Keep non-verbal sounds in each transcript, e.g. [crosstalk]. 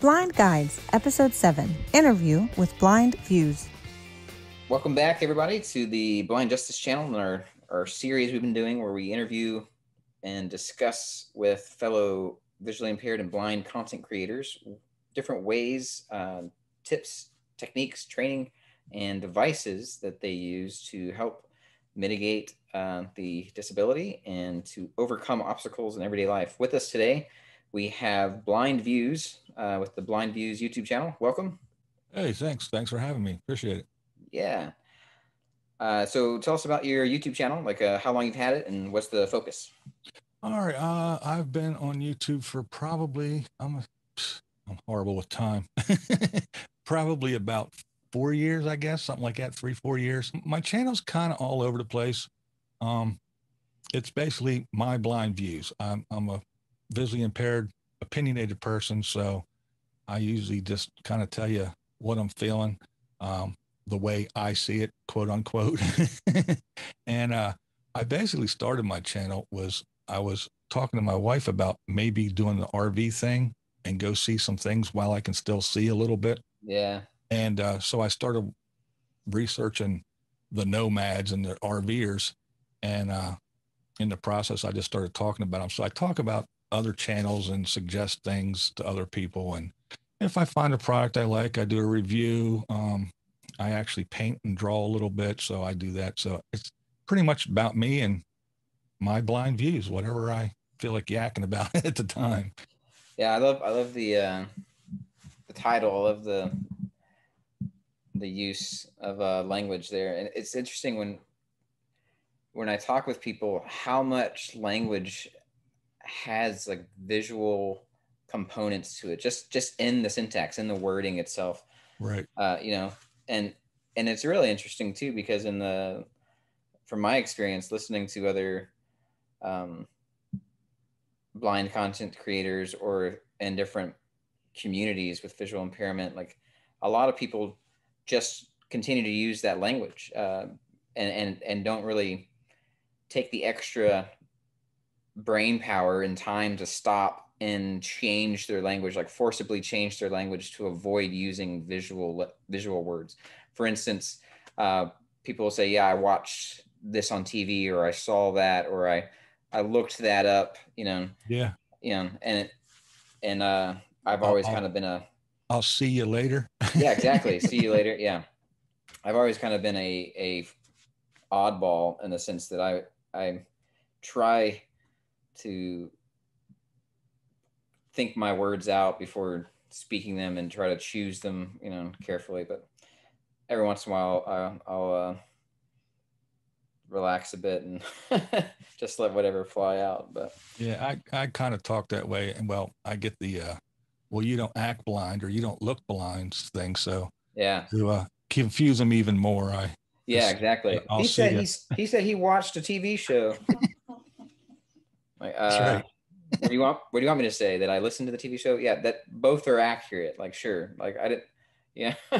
Blind Guides, Episode 7 Interview with Blind Views. Welcome back, everybody, to the Blind Justice Channel and our, our series we've been doing where we interview and discuss with fellow visually impaired and blind content creators different ways, uh, tips, techniques, training, and devices that they use to help mitigate uh, the disability and to overcome obstacles in everyday life. With us today, we have Blind Views uh, with the Blind Views YouTube channel. Welcome. Hey, thanks. Thanks for having me. Appreciate it. Yeah. Uh, so tell us about your YouTube channel, like uh, how long you've had it and what's the focus? All right. Uh, I've been on YouTube for probably, I'm, a, I'm horrible with time, [laughs] probably about four years, I guess, something like that, three, four years. My channel's kind of all over the place. Um, it's basically my blind views. I'm, I'm a visually impaired, opinionated person. So I usually just kind of tell you what I'm feeling, um, the way I see it, quote unquote. [laughs] and uh, I basically started my channel was I was talking to my wife about maybe doing the RV thing and go see some things while I can still see a little bit. Yeah. And uh, so I started researching the nomads and the RVers. And uh, in the process, I just started talking about them. So I talk about other channels and suggest things to other people. And if I find a product I like, I do a review. Um, I actually paint and draw a little bit, so I do that. So it's pretty much about me and my blind views, whatever I feel like yakking about [laughs] at the time. Yeah, I love I love the uh, the title of the the use of uh, language there, and it's interesting when when I talk with people how much language has like visual components to it just just in the syntax in the wording itself. Right. Uh you know and and it's really interesting too because in the from my experience listening to other um blind content creators or in different communities with visual impairment like a lot of people just continue to use that language uh, and and and don't really take the extra brain power and time to stop and change their language like forcibly change their language to avoid using visual visual words. For instance uh, people will say yeah i watched this on tv or i saw that or i i looked that up you know? Yeah. You know and it, and uh i've always I'll, kind of been a i'll see you later. [laughs] Yeah exactly. See you later. Yeah. I've always kind of been a a oddball in the sense that i i try to think my words out before speaking them and try to choose them, you know, carefully. But every once in a while, uh, I'll uh, relax a bit and [laughs] just let whatever fly out. But yeah, I, I kind of talk that way. And well, I get the, uh, well, you don't act blind or you don't look blind thing. So yeah, to uh, confuse them even more, I, yeah, exactly. I'll he said he's, he said he watched a TV show. [laughs] like, uh, right. what do you want? What do you want me to say? That I listened to the TV show? Yeah, that both are accurate. Like, sure. Like, I didn't. Yeah, [laughs]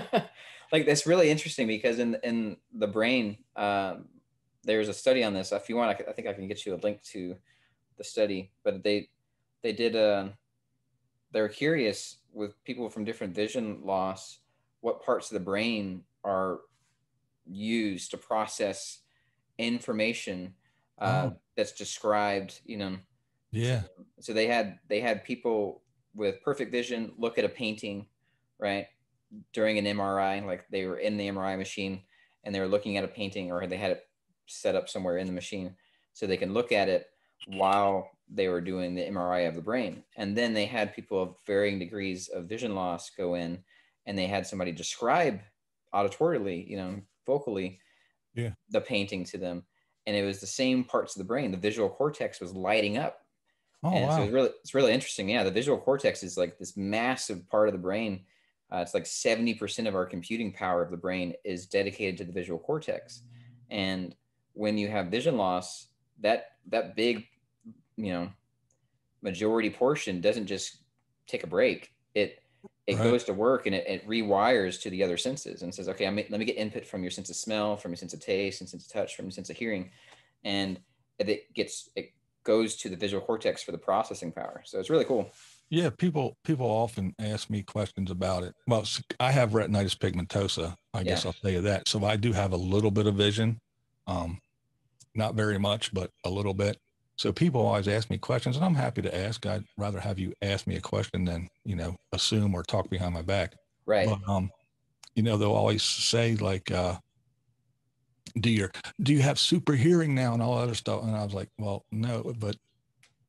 like that's really interesting because in in the brain, um, there's a study on this. If you want, I, I, think I can get you a link to the study. But they they did a. Uh, they were curious with people from different vision loss, what parts of the brain are used to process information uh, oh. that's described you know yeah so they had they had people with perfect vision look at a painting right during an mri like they were in the mri machine and they were looking at a painting or they had it set up somewhere in the machine so they can look at it while they were doing the mri of the brain and then they had people of varying degrees of vision loss go in and they had somebody describe auditorily you know vocally yeah. the painting to them and it was the same parts of the brain. The visual cortex was lighting up. Oh, and wow. so it's really it's really interesting. Yeah the visual cortex is like this massive part of the brain. Uh, it's like 70% of our computing power of the brain is dedicated to the visual cortex. And when you have vision loss that that big you know majority portion doesn't just take a break. It it right. goes to work and it, it, rewires to the other senses and says, okay, I'm, let me get input from your sense of smell, from your sense of taste, and sense of touch, from your sense of hearing, and it gets it goes to the visual cortex for the processing power. So it's really cool. Yeah, people people often ask me questions about it. Well, I have retinitis pigmentosa. I yeah. guess I'll tell you that. So I do have a little bit of vision, um, not very much, but a little bit. So people always ask me questions, and I'm happy to ask. I'd rather have you ask me a question than you know assume or talk behind my back. Right. But, um, you know they'll always say like, uh, "Do you do you have super hearing now?" and all other stuff. And I was like, "Well, no, but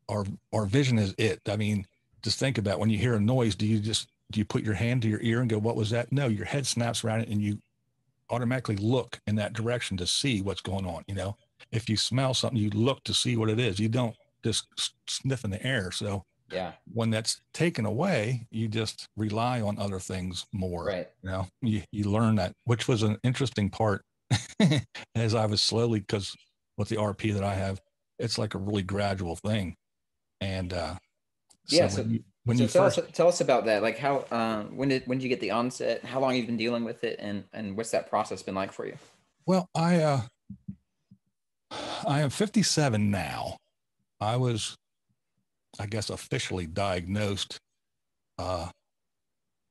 our our vision is it. I mean, just think about when you hear a noise. Do you just do you put your hand to your ear and go, "What was that?" No, your head snaps around it, and you automatically look in that direction to see what's going on. You know if you smell something, you look to see what it is. You don't just sniff in the air. So yeah, when that's taken away, you just rely on other things more. Right. You know, you, you learn that, which was an interesting part [laughs] as I was slowly, because with the RP that I have, it's like a really gradual thing. And uh, so yeah, so, when you, when so you tell first, us tell us about that. Like how um, when did when did you get the onset? How long you've you been dealing with it, and and what's that process been like for you? Well, I uh, I am 57 now. I was, I guess, officially diagnosed uh,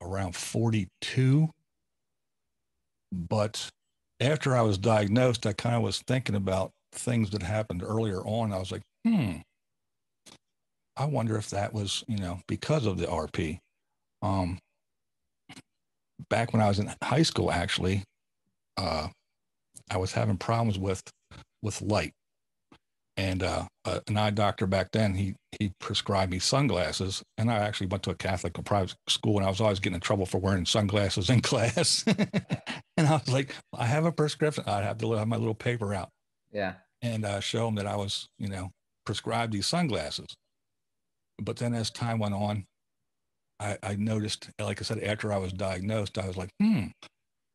around 42. But after I was diagnosed, I kind of was thinking about things that happened earlier on. I was like, hmm, I wonder if that was, you know, because of the RP. Um, back when I was in high school, actually, uh, I was having problems with with light. And uh, uh, an eye doctor back then, he he prescribed me sunglasses, and I actually went to a Catholic private school, and I was always getting in trouble for wearing sunglasses in [laughs] class. [laughs] and I was like, I have a prescription. I'd have to have my little paper out. Yeah. And uh, show them that I was, you know, prescribed these sunglasses. But then as time went on, I, I noticed, like I said, after I was diagnosed, I was like, hmm,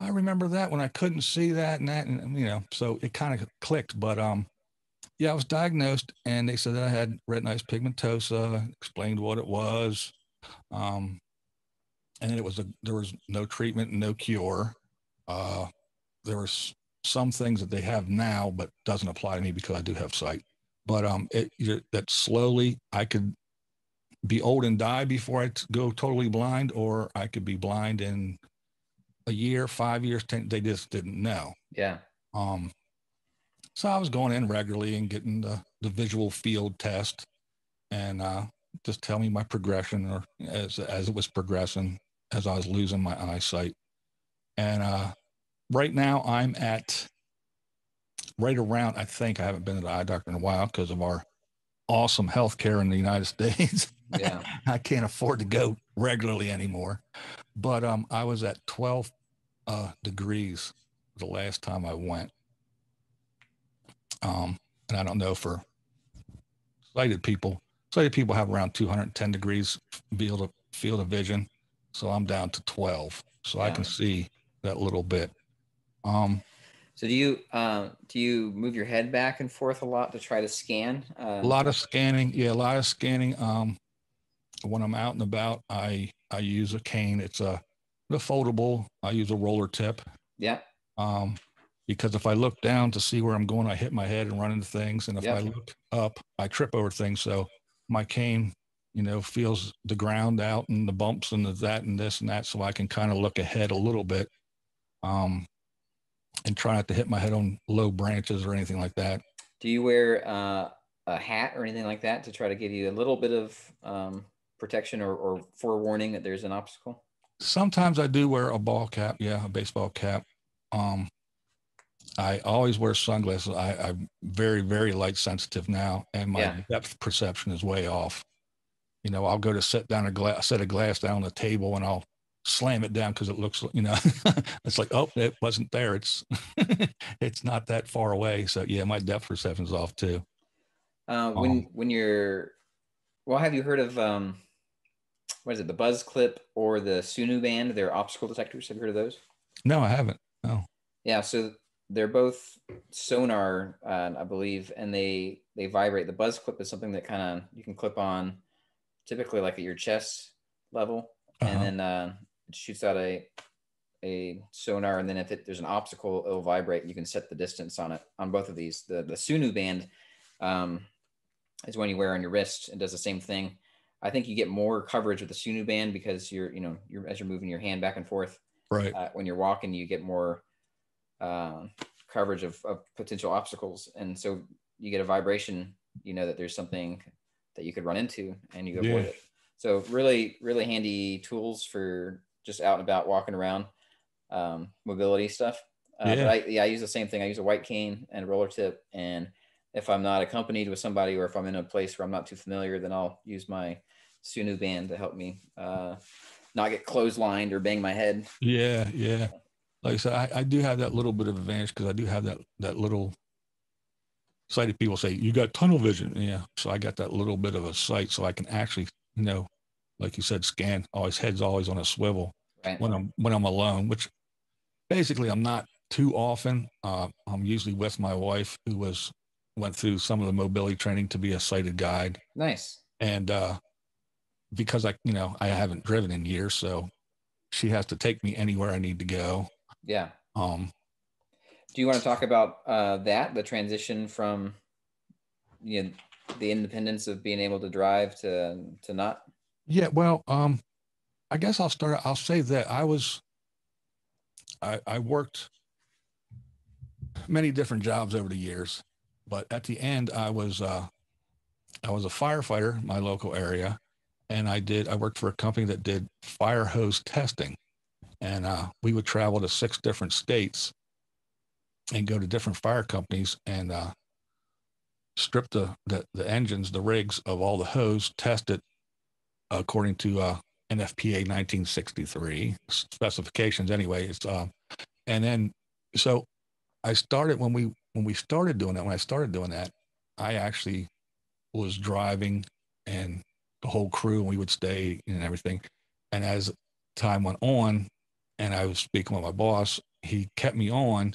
I remember that when I couldn't see that and that, and you know, so it kind of clicked. But um, yeah, I was diagnosed, and they said that I had retinitis pigmentosa. Explained what it was, um, and it was a there was no treatment, no cure. Uh, there was some things that they have now, but doesn't apply to me because I do have sight. But um, it that slowly I could be old and die before I go totally blind, or I could be blind and a year, five years, ten, they just didn't know. Yeah. Um, so I was going in regularly and getting the, the visual field test and uh, just tell me my progression or as, as it was progressing, as I was losing my eyesight. And uh, right now I'm at right around, I think I haven't been to the eye doctor in a while because of our awesome health care in the United [laughs] States. Yeah. I can't afford to go regularly anymore. But um, I was at 12 uh, degrees the last time I went. Um, and I don't know for sighted people. Sighted people have around 210 degrees field of field of vision. So I'm down to 12. So yeah. I can see that little bit. Um, so do you uh, do you move your head back and forth a lot to try to scan? Uh, a lot of scanning, yeah, a lot of scanning. Um, when I'm out and about, I I use a cane. It's a the foldable. I use a roller tip. Yeah. Um, because if I look down to see where I'm going, I hit my head and run into things. And if I look up, I trip over things. So my cane, you know, feels the ground out and the bumps and the that and this and that. So I can kind of look ahead a little bit. Um, and try not to hit my head on low branches or anything like that. Do you wear uh, a hat or anything like that to try to give you a little bit of um, protection or, or forewarning that there's an obstacle? Sometimes I do wear a ball cap. Yeah, a baseball cap. Um, I always wear sunglasses. I, I'm very, very light sensitive now, and my yeah. depth perception is way off. You know, I'll go to set down a glass, set a glass down on the table, and I'll slam it down because it looks, you know, [laughs] it's like, oh, it wasn't there. It's, [laughs] it's not that far away. So yeah, my depth perception is off too. Uh, when um, when you're, well, have you heard of um, what is it, the Buzz Clip or the Sunu Band? They're optical detectors. Have you heard of those? No, I haven't. No. Yeah, so they're both sonar, uh, I believe, and they they vibrate. The Buzz Clip is something that kind of you can clip on, typically like at your chest level, uh-huh. and then uh, it shoots out a a sonar, and then if it, there's an obstacle, it'll vibrate. You can set the distance on it on both of these. The the Sunu Band um, is one you wear on your wrist and does the same thing. I think you get more coverage with the Sunu band because you're, you know, you're as you're moving your hand back and forth. Right. Uh, when you're walking, you get more uh, coverage of, of potential obstacles, and so you get a vibration. You know that there's something that you could run into, and you avoid Yeah. it. So really, really handy tools for just out and about walking around, um, mobility stuff. Uh, Yeah. I, yeah, I use the same thing. I use a white cane and a roller tip, and if I'm not accompanied with somebody, or if I'm in a place where I'm not too familiar, then I'll use my Sunu band to help me uh, not get clotheslined or bang my head. Yeah, yeah. Like I said, I, I do have that little bit of advantage because I do have that that little sighted people say you got tunnel vision. Yeah, so I got that little bit of a sight, so I can actually, you know, like you said, scan. Always head's always on a swivel Right. when I'm when I'm alone, which basically I'm not too often. Uh, I'm usually with my wife, who was went through some of the mobility training to be a sighted guide, Nice. and uh, because I, you know, I haven't driven in years, so she has to take me anywhere I need to go. Yeah. Um, Do you want to talk about uh, that, the transition from you know the independence of being able to drive to to not? yeah, well, um, I guess I'll start. I'll say that I was, I, I worked many different jobs over the years, but at the end, I was, uh, I was a firefighter in my local area, and I did. I worked for a company that did fire hose testing, and uh, we would travel to six different states and go to different fire companies and uh, strip the, the the engines, the rigs of all the hose, test it according to uh, NFPA 1963 specifications. Anyway, it's uh, and then so I started when we when we started doing that. When I started doing that, I actually was driving and the whole crew, and we would stay and everything. And as time went on, and I was speaking with my boss, he kept me on,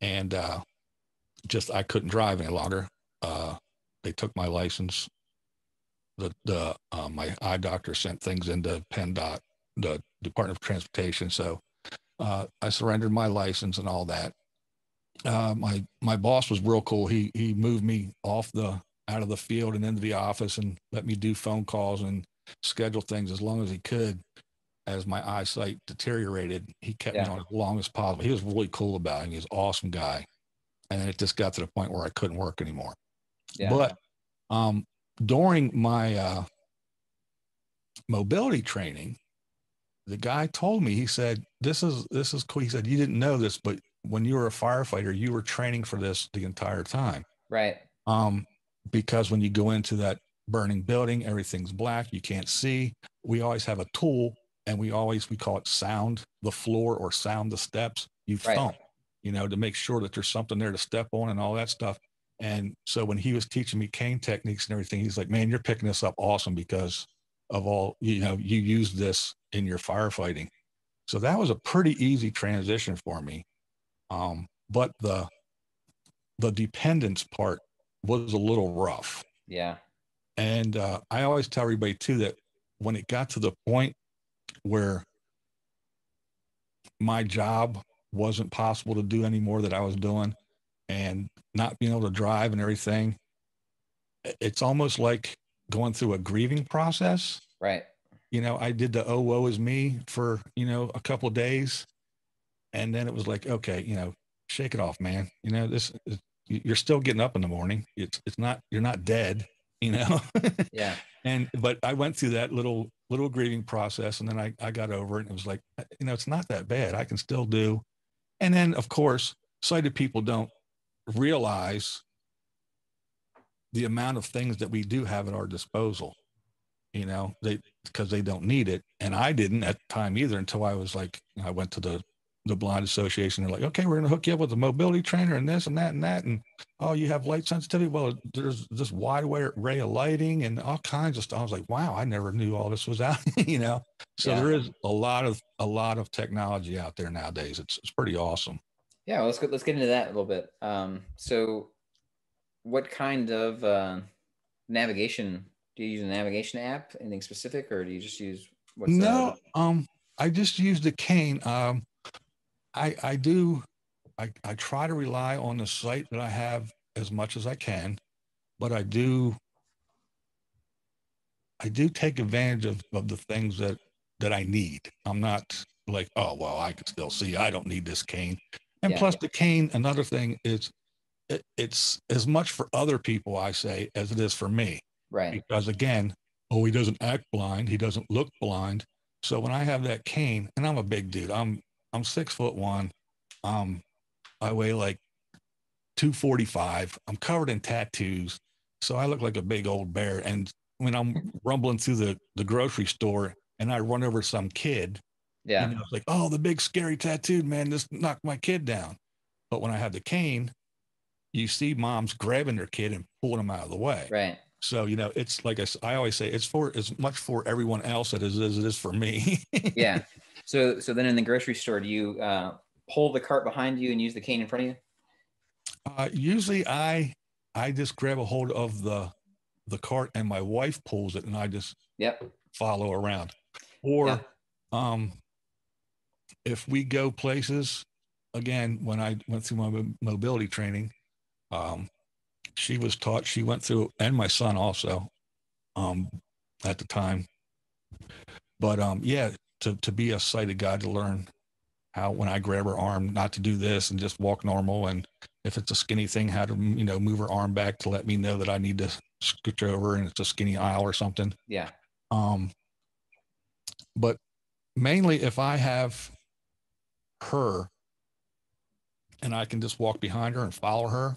and uh, just I couldn't drive any longer. Uh, they took my license. The the uh, my eye doctor sent things into PennDOT, the Department of Transportation. So uh, I surrendered my license and all that. Uh, my my boss was real cool. He he moved me off the out of the field and into the office and let me do phone calls and schedule things as long as he could. As my eyesight deteriorated, he kept Yeah. me on as long as possible. He was really cool about it. He was an awesome guy. And it just got to the point where I couldn't work anymore. Yeah. But um, during my uh, mobility training, the guy told me he said, "This is this is cool." He said, "You didn't know this, but when you were a firefighter, you were training for this the entire time. right. Um, because when you go into that burning building, everything's black, you can't see. We always have a tool, and we always we call it sound the floor or sound the steps. You Right. thump, you know, to make sure that there's something there to step on and all that stuff. And so when he was teaching me cane techniques and everything, he's like, "Man, you're picking this up awesome because of all you know. You use this in your firefighting." So that was a pretty easy transition for me. Um, but the the dependence part was a little rough. Yeah. And uh, I always tell everybody too that when it got to the point where my job wasn't possible to do anymore that I was doing and not being able to drive and everything, it's almost like going through a grieving process. Right. You know, I did the oh woe is me for, you know, a couple of days. And then it was like, okay, you know, shake it off, man. You know, this is, you- you're still getting up in the morning. It's it's not you're not dead, you know. [laughs] Yeah. and but I went through that little little grieving process, and then I I got over it, and it was like, uh, you know, it's not that bad. I can still do. And then of course, sighted people don't realize the amount of things that we do have at our disposal. You know, they because they don't need it, and I didn't at the time either until I was like, I went to the the blind association. They're like, okay, we're gonna hook you up with a mobility trainer and this and that and that, and oh, you have light sensitivity. Well, there's this wide array of lighting and all kinds of stuff. I was like, wow, I never knew all this was out. [laughs] you know, so Yeah. there is a lot of a lot of technology out there nowadays. It's it's pretty awesome. Yeah. Well, let's go, let's get into that a little bit. Um, so, what kind of uh, navigation do you use? A navigation app? Anything specific, or do you just use what's no, um, I just use the cane. Um, I I do, I I try to rely on the site that I have as much as I can, but I do. I do take advantage of, of the things that that I need. I'm not like, oh well, I can still see. I don't need this cane. And Yeah. plus, the cane. Another thing is, it, it's as much for other people, I say, as it is for me. Right. Because again, oh, he doesn't act blind. He doesn't look blind. So when I have that cane, and I'm a big dude. I'm I'm six foot one. Um, I weigh like 245. I'm covered in tattoos. So I look like a big old bear. And when I'm [laughs] rumbling through the, the grocery store and I run over some kid, Yeah. you know, it's like, oh, the big scary tattooed man just knocked my kid down. But when I have the cane, you see moms grabbing their kid and pulling them out of the way. Right. So, you know, it's like I always say, it's for as much for everyone else as it is for me. [laughs] Yeah. So so then in the grocery store, do you uh, pull the cart behind you and use the cane in front of you? Uh, usually I I just grab a hold of the the cart and my wife pulls it and I just Yep. follow around. Or Yeah. um if we go places again when I went through my mobility training um she was taught she went through and my son also um at the time but um yeah to to be a sighted guide to learn how when I grab her arm not to do this and just walk normal and if it's a skinny thing how to you know move her arm back to let me know that I need to scooch over and it's a skinny aisle or something Yeah. um but mainly if I have her and I can just walk behind her and follow her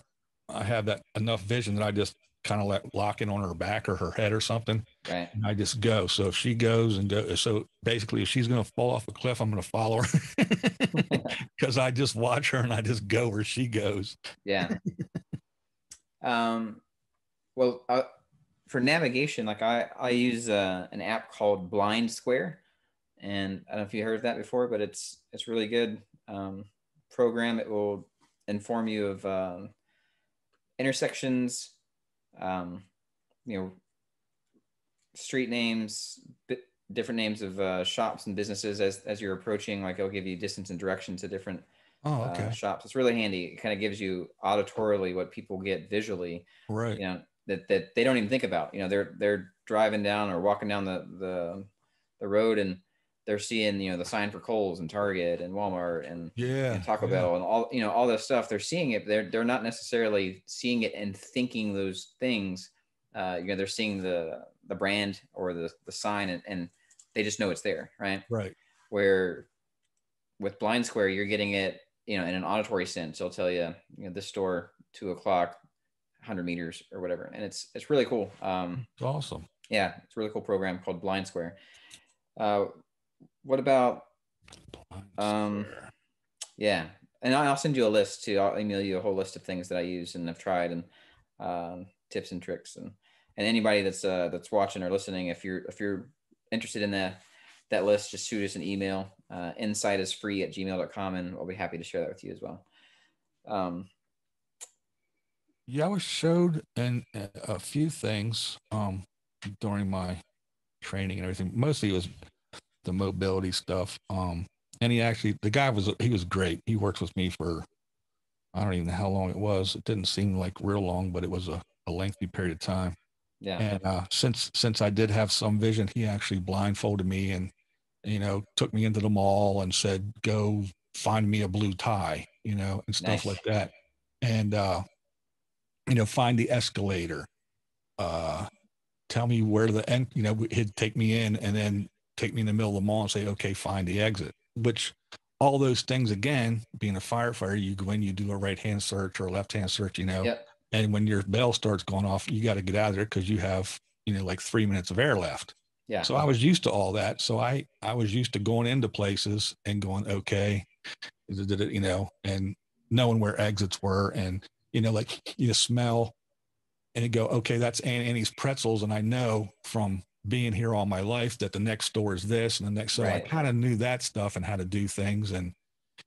I have that enough vision that I just kind of like locking on her back or her head or something Right. and I just go. So if she goes and go, so basically, if she's going to fall off a cliff, I'm going to follow her [laughs] because I just watch her and I just go where she goes. Yeah. [laughs] um, well, uh, for navigation, like I, I use uh, an app called Blind Square, and I don't know if you heard of that before, but it's it's really good um, program. It will inform you of um, intersections, um, you know, street names, different names of uh, shops and businesses as as you're approaching. Like it'll give you distance and direction to different Oh, uh, shops. It's really handy. It kind of gives you auditorily what people get visually, right. you know, that, that they don't even think about. You know, they're they're driving down or walking down the the, the road and they're seeing, you know, the sign for Kohl's and Target and Walmart and, Yeah. and Taco yeah. Bell and all you know, all this stuff. They're seeing it, but they're they're not necessarily seeing it and thinking those things. Uh, you know, they're seeing the the brand or the the sign and, and they just know it's there, right? Right. where with blind square you're getting it you know in an auditory sense it'll tell you you know this store two o'clock 100 meters or whatever and it's it's really cool um It's awesome. yeah it's a really cool program called blind square uh what about Um, yeah. And i'll send you a list too. I'll email you a whole list of things that i use and I've tried and um, tips and tricks. And and anybody that's uh that's watching or listening if you're if you're interested in that that list just shoot us an email uh insight is free at gmail.com and i'll be happy to share that with you as well. Um yeah, I was showed and a few things um during my training and everything. Mostly it was the mobility stuff. Um, and he actually the guy was he was great. He worked with me for I don't even know how long it was. It didn't seem like real long, but it was a, a lengthy period of time. yeah And uh, since since I did have some vision, he actually blindfolded me and you know took me into the mall and said, "Go find me a blue tie," you know, and stuff Nice. like that. And uh, you know, find the escalator. Uh, tell me where the end. You know, he'd take me in and then take me in the middle of the mall and say, "Okay, find the exit." Which all those things again, being a firefighter, you go in, you do a right hand search or a left hand search, you know, yep and when your bell starts going off, you got to get out of there because you have, you know, like three minutes of air left. yeah So I was used to all that. So I, I was used to going into places and going, okay, did it, you know, and knowing where exits were and, you know, like you smell and you go, okay, that's Auntie Anne's pretzels. And I know from being here all my life that the next store is this and the next. So I kind of knew that stuff and how to do things. And,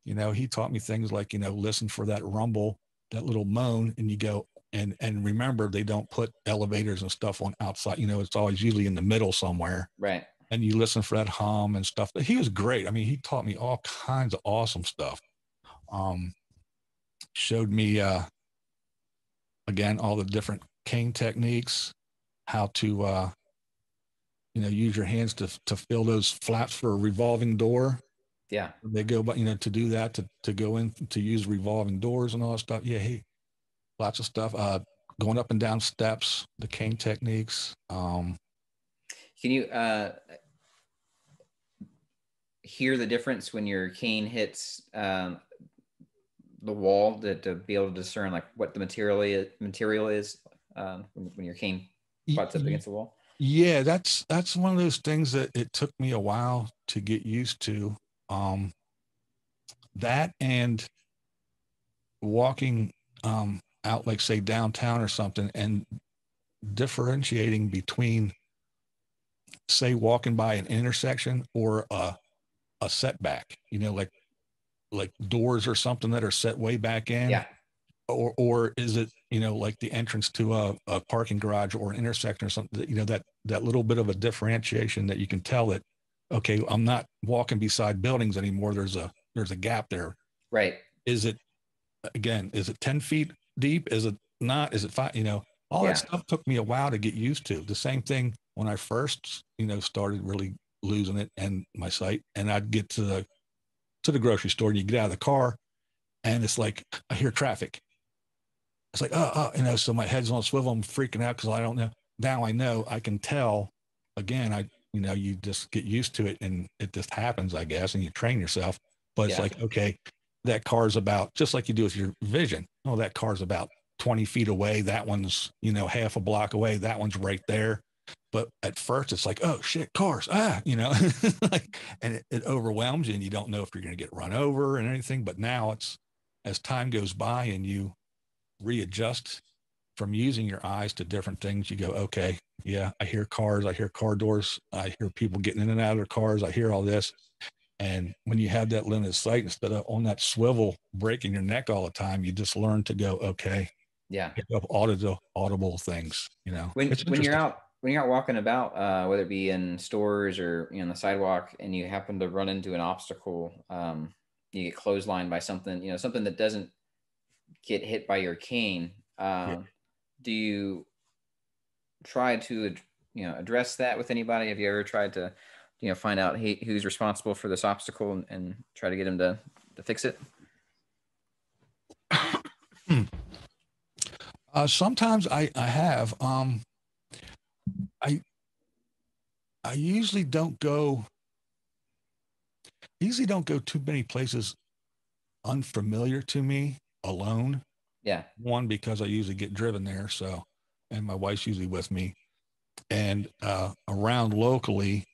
you know, he taught me things like, you know, listen for that rumble, that little moan, and you go, and and remember they don't put elevators and stuff on outside. You know, it's always usually in the middle somewhere. right And you listen for that hum and stuff. But He was great. I mean, he taught me all kinds of awesome stuff. Um, showed me uh, again all the different cane techniques, how to uh, you know, use your hands to to fill those flaps for a revolving door. Yeah. They go, but you know, to do that, to to go in to use revolving doors and all that stuff. Yeah, hey, lots of stuff. Uh, going up and down steps, the cane techniques. Um, Can you uh, hear the difference when your cane hits um, the wall to, to be able to discern like what the material is, material is um, when, when your cane butts up against the wall? Yeah, that's that's one of those things that it took me a while to get used to. Um, that and walking um, out, like say downtown or something, and differentiating between, say, walking by an intersection or a a setback. You know, like like doors or something that are set way back in Yeah. or or is it you know like the entrance to a, a parking garage or an intersection or something that you know that that little bit of a differentiation that you can tell that okay i'm not walking beside buildings anymore. There's a there's a gap there. Right. is it again is it 10 feet deep? Is it not? Is it five you know all Yeah. that stuff took me a while to get used to. The same thing when i first you know started really losing it and my sight and i'd get to the to the grocery store and you get out of the car and it's like i hear traffic it's like oh, oh you know so my head's on a swivel i'm freaking out because i don't know. Now i know i can tell again i you know you just get used to it and it just happens i guess and you train yourself. But it's Yeah. like okay that car's about just like you do with your vision. Oh that car's about 20 feet away. That one's you know half a block away. That one's right there. But at first it's like oh shit cars. Ah you know [laughs] like and it, it overwhelms you and you don't know if you're going to get run over and anything. But now it's as time goes by and you readjust from using your eyes to different things. You go okay yeah i hear cars i hear car doors i hear people getting in and out of their cars i hear all this. And when you have that limited sight instead of on that swivel breaking your neck all the time you just learn to go okay Yeah. pick up audible audible things you know? When when you're out when you're out walking about uh, whether it be in stores or you know, on the sidewalk and you happen to run into an obstacle um, you get clotheslined by something you know something that doesn't get hit by your cane um, do you try to you know address that with anybody have you ever tried to you know find out who's responsible for this obstacle and, and try to get him to to fix it [clears throat] Uh, sometimes I, I have. Um, I I usually don't go. Usually don't go too many places unfamiliar to me alone. yeah One because I usually get driven there, so and my wife's usually with me. And uh, around locally,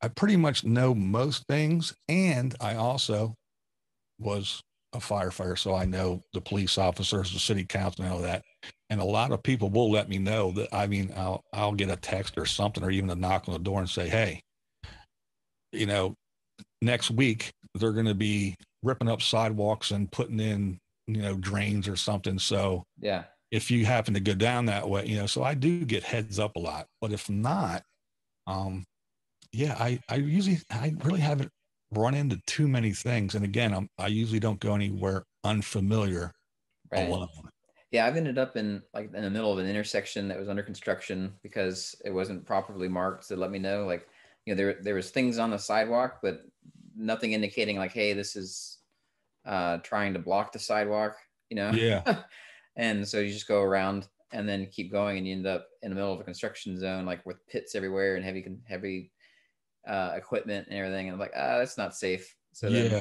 I pretty much know most things, and I also was a firefighter, so I know the police officers, the city council, and all that. And a lot of people will let me know that. I mean, I'll I'll get a text or something, or even a knock on the door and say, "Hey, you know, next week they're going to be ripping up sidewalks and putting in, you know, drains or something." So yeah if you happen to go down that way, you know, so I do get heads up a lot. But if not, um, yeah, I I usually I really haven't run into too many things. And again, I'm I usually don't go anywhere unfamiliar right alone. Yeah, I've ended up in like in the middle of an intersection that was under construction because it wasn't properly marked to let me know like you know there there was things on the sidewalk but nothing indicating like hey this is uh trying to block the sidewalk, you know. Yeah. [laughs] and so you just go around and then keep going and you end up in the middle of a construction zone like with pits everywhere and heavy heavy uh equipment and everything and I'm like ah that's not safe. So then yeah.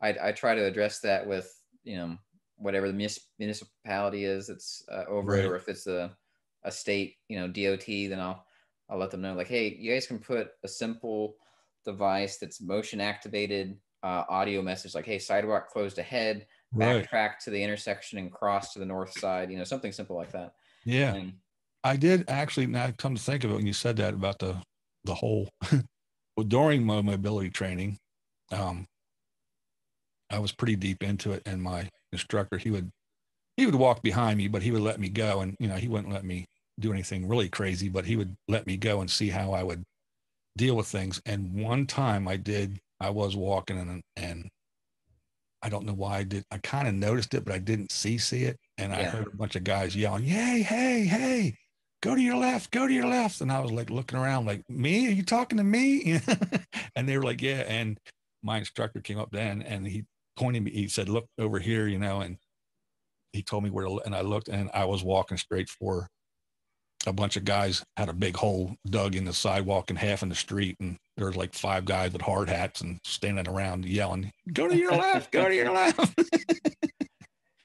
I, I try to address that with you know whatever the municipality is that's uh, over it, or if it's a, a state you know DOT, then I'll I'll let them know like, hey, you guys can put a simple device that's motion activated uh, audio message like, hey, sidewalk closed ahead, Right. backtrack to the intersection and cross to the north side, you know, something simple like that. Yeah. And I did actually now come to think of it when you said that about the the whole [laughs] well, during my mobility training, um, I was pretty deep into it, and my instructor he would he would walk behind me, but he would let me go, and you know he wouldn't let me do anything really crazy, but he would let me go and see how I would deal with things. And one time I did, I was walking and and I don't know why I did. I kind of noticed it, but I didn't see see it, and I heard a bunch of guys yelling, "Yay! Hey! Hey!" go to your left, go to your left. And I was like looking around, like, me? Are you talking to me? [laughs] and they were like, yeah. And my instructor came up then and he pointed me, he said, look over here, you know, and he told me where to. And I looked and I was walking straight for a bunch of guys had a big hole dug in the sidewalk and half in the street. And there was like five guys with hard hats and standing around yelling, go to your left, go to your [laughs] left.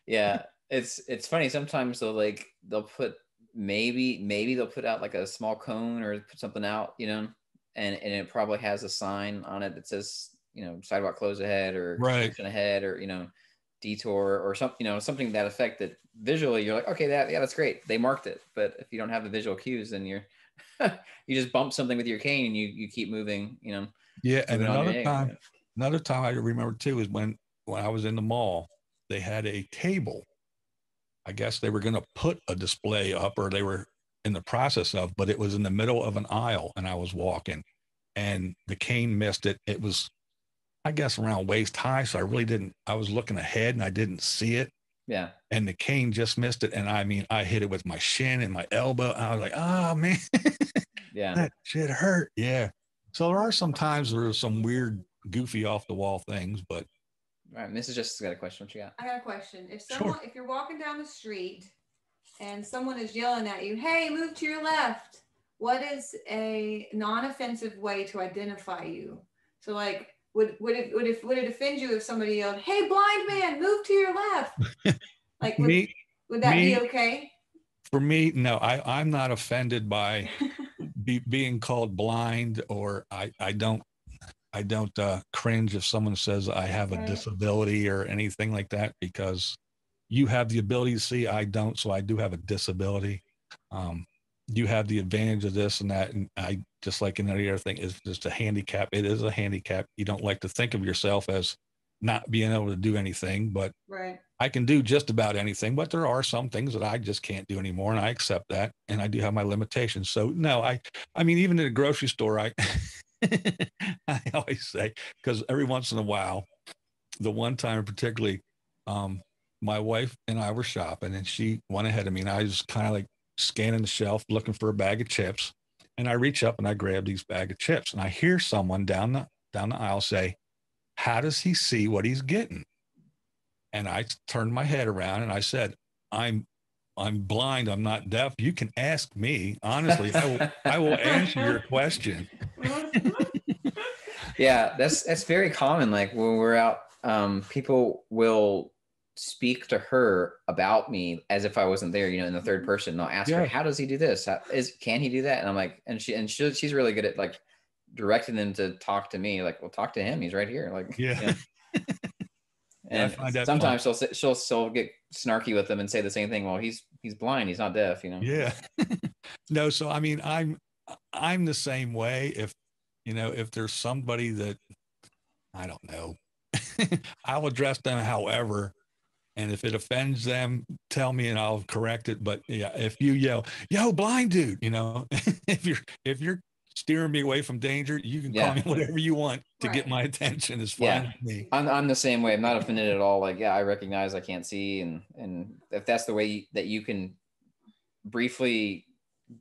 yeah. It's, it's funny. Sometimes they'll like, they'll put maybe, maybe they'll put out like a small cone or put something out, you know, and, and it probably has a sign on it that says, you know, sidewalk close ahead or right ahead or, you know, detour or something, you know, something that effect that visually you're like, okay, that yeah, that's great. They marked it. But if you don't have the visual cues, then you're [laughs] you just bump something with your cane and you you keep moving, you know. Yeah, and another time, another time I remember too is when when I was in the mall, they had a table. I guess they were going to put a display up, or they were in the process of, but it was in the middle of an aisle, and I was walking, and the cane missed it. It was I guess around waist high. So I really didn't, I was looking ahead and I didn't see it. Yeah. And the cane just missed it. And I mean, I hit it with my shin and my elbow. And I was like, oh man. [laughs] yeah. That shit hurt. Yeah. So there are some times there are some weird, goofy off the wall things, but. All right. Mrs. Justice got a question. What you got? I got a question. If someone, sure. if you're walking down the street and someone is yelling at you, hey, move to your left, what is a non offensive way to identify you? So, like, would would it would it would it offend you if somebody yelled, "Hey, blind man, move to your left"? [laughs] Like, would, me, would that me, be okay? For me, no. I I'm not offended by [laughs] be, being called blind, or I I don't I don't uh, cringe if someone says I have a right. disability or anything like that because you have the ability to see. I don't, so I do have a disability. Um, you have the advantage of this and that. And I just like any other thing is just a handicap. It is a handicap. You don't like to think of yourself as not being able to do anything, but right. I can do just about anything. But there are some things that I just can't do anymore, and I accept that. And I do have my limitations. So no, I, I mean, even in a grocery store, I, [laughs] I always say because every once in a while, the one time particularly, um, my wife and I were shopping, and she went ahead of me, and I was kind of like scanning the shelf looking for a bag of chips. And I reach up and I grab these bag of chips and I hear someone down the down the aisle say, How does he see what he's getting? And I turned my head around and I said, I'm I'm blind. I'm not deaf. You can ask me. Honestly, I will, I will answer your question. [laughs] yeah, that's that's very common. Like when we're out, um, people will speak to her about me as if I wasn't there, you know, in the third mm-hmm. person. And I'll ask yeah. her, how does he do this? How, is can he do that? And I'm like, and she and she, she's really good at like directing them to talk to me. Like, well, talk to him. He's right here. Like, yeah. You know? [laughs] and yeah, sometimes she'll she'll she'll get snarky with them and say the same thing. Well, he's he's blind. He's not deaf. You know. Yeah. [laughs] no. So I mean, I'm I'm the same way. If you know, if there's somebody that I don't know, [laughs] I'll address them however and if it offends them, tell me and I'll correct it. But yeah, if you yell, "Yo, blind dude," you know, [laughs] if you're if you're steering me away from danger, you can yeah. call me [laughs] whatever you want to right. get my attention. Is fine yeah. with me. I'm I'm the same way. I'm not offended at all. Like, yeah, I recognize I can't see, and and if that's the way you, that you can briefly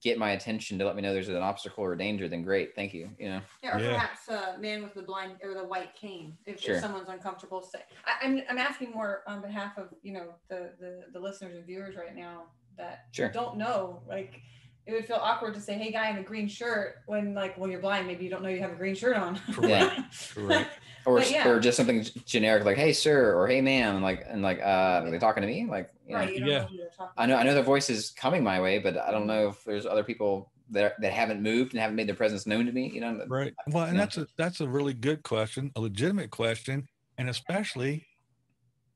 get my attention to let me know there's an obstacle or danger, then great, thank you. You know. Yeah, or yeah. perhaps a man with the blind or the white cane if, sure. if someone's uncomfortable. Say, I, am I'm, I'm asking more on behalf of you know the the, the listeners and viewers right now that sure. don't know like. It would feel awkward to say, "Hey, guy in a green shirt," when like, well, you're blind. Maybe you don't know you have a green shirt on. Yeah, [laughs] correct. [laughs] or, yeah. or just something generic like hey sir or hey ma'am like and like uh are they talking to me like you know, you yeah know i know i know the voice is coming my way but i don't know if there's other people that, that haven't moved and haven't made their presence known to me you know right well and that's know. a that's a really good question a legitimate question and especially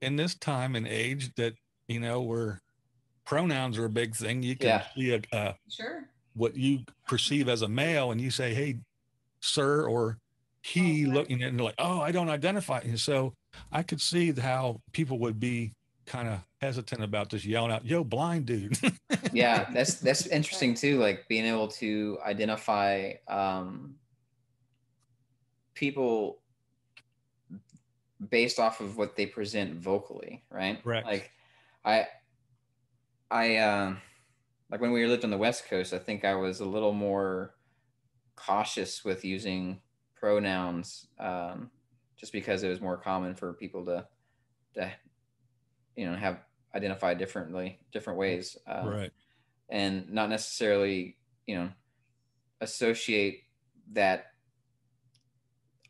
in this time and age that you know where pronouns are a big thing you can yeah. see a, uh, sure what you perceive as a male and you say hey sir or he oh, looking at and like, oh, I don't identify. And so I could see how people would be kind of hesitant about just yelling out, yo, blind dude. [laughs] yeah, that's that's interesting too. Like being able to identify um, people based off of what they present vocally, right? Right. Like I I uh, like when we lived on the West Coast, I think I was a little more cautious with using pronouns, um, just because it was more common for people to, to, you know, have identified differently, different ways, uh, right. and not necessarily, you know, associate that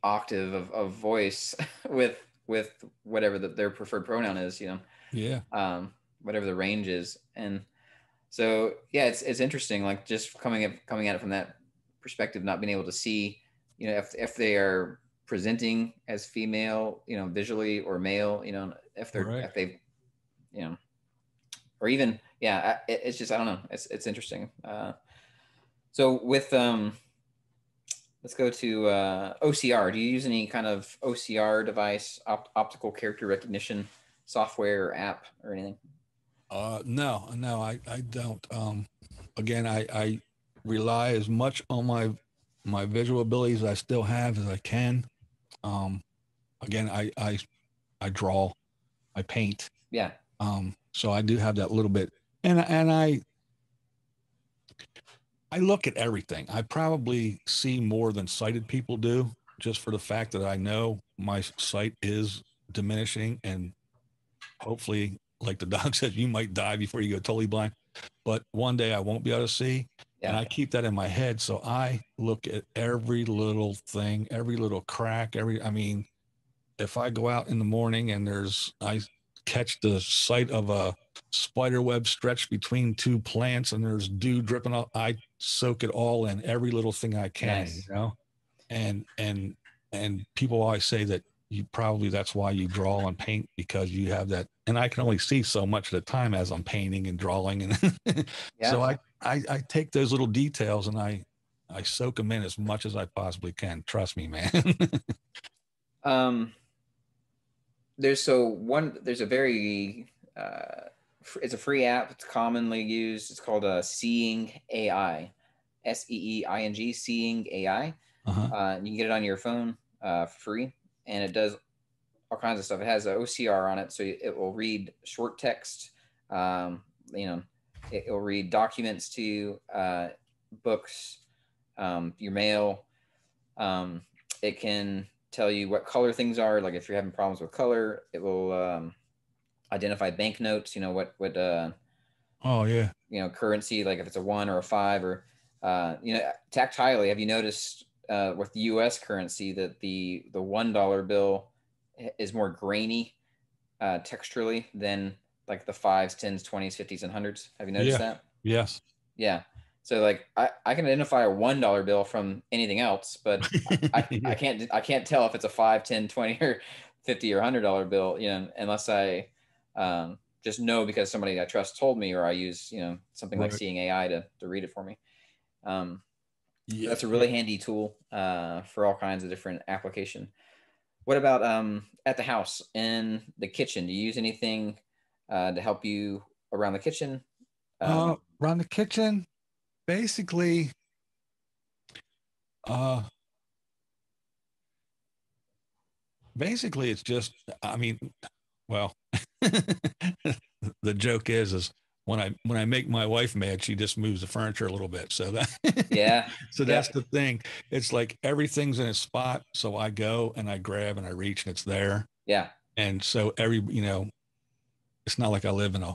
octave of, of voice [laughs] with with whatever the, their preferred pronoun is, you know, Yeah. um, whatever the range is, and so yeah, it's it's interesting, like just coming at coming at it from that perspective, not being able to see, you know, if if they are presenting as female, you know, visually or male, you know, if they're Right. if they, you know, or even yeah, it, it's just I don't know, it's it's interesting. Uh, so with um, let's go to uh, OCR. Do you use any kind of OCR device, op- optical character recognition software or app or anything? Uh, no, no, I, I don't. Um, again, I, I rely as much on my, my visual abilities I still have as I can. Um, again, I, I, I draw, I paint. Yeah, Um, so I do have that little bit, and and I, I look at everything. I probably see more than sighted people do, just for the fact that I know my sight is diminishing, and hopefully, like the dog [laughs] said, you might die before you go totally blind. But one day I won't be able to see, and I keep that in my head. So I look at every little thing, every little crack, every. I mean, if I go out in the morning and there's I catch the sight of a spider web stretched between two plants and there's dew dripping off, I soak it all in every little thing I can, Nice. you know. And and and people always say that you probably that's why you draw and paint because you have that and I can only see so much at a time as I'm painting and drawing and [laughs] yeah. so I, I I take those little details and I I soak them in as much as I possibly can. Trust me, man. [laughs] Um, there's so one. There's a very. Uh, it's a free app. It's commonly used. It's called uh, Seeing AI, S E E I N G, Seeing AI. uh-huh. Uh, you can get it on your phone, uh, for free, and it does all kinds of stuff. It has a OCR on it, so it will read short text. Um, you know, it will read documents to you, uh, books, um, your mail. Um, it can tell you what color things are. Like if you're having problems with color, it will um, identify banknotes. You know what what uh, Oh yeah. you know currency like if it's a one or a five or uh, you know tactilely have you noticed uh, with the us currency that the the one dollar bill is more grainy uh, texturally than like the fives tens twenties fifties and hundreds have you noticed Yeah. that Yes. yeah so like I, I can identify a one dollar bill from anything else but [laughs] I, I can't I can't tell if it's a five, 10, 20 or 50 or hundred dollar bill, you know, unless I um, just know because somebody I trust told me, or I use, you know, something like seeing AI to, to read it for me. Um, yeah. that's a really handy tool uh, for all kinds of different application. What about um, at the house in the kitchen? Do you use anything uh, to help you around the kitchen? Um, uh, around the kitchen, basically. Uh, basically, it's just. I mean, well, [laughs] the joke is, is when I when I make my wife mad, she just moves the furniture a little bit. So that. [laughs] yeah, So Yeah. that's the thing. It's like everything's in its spot. So I go and I grab and I reach and it's there. yeah, And so every, you know, it's not like I live in a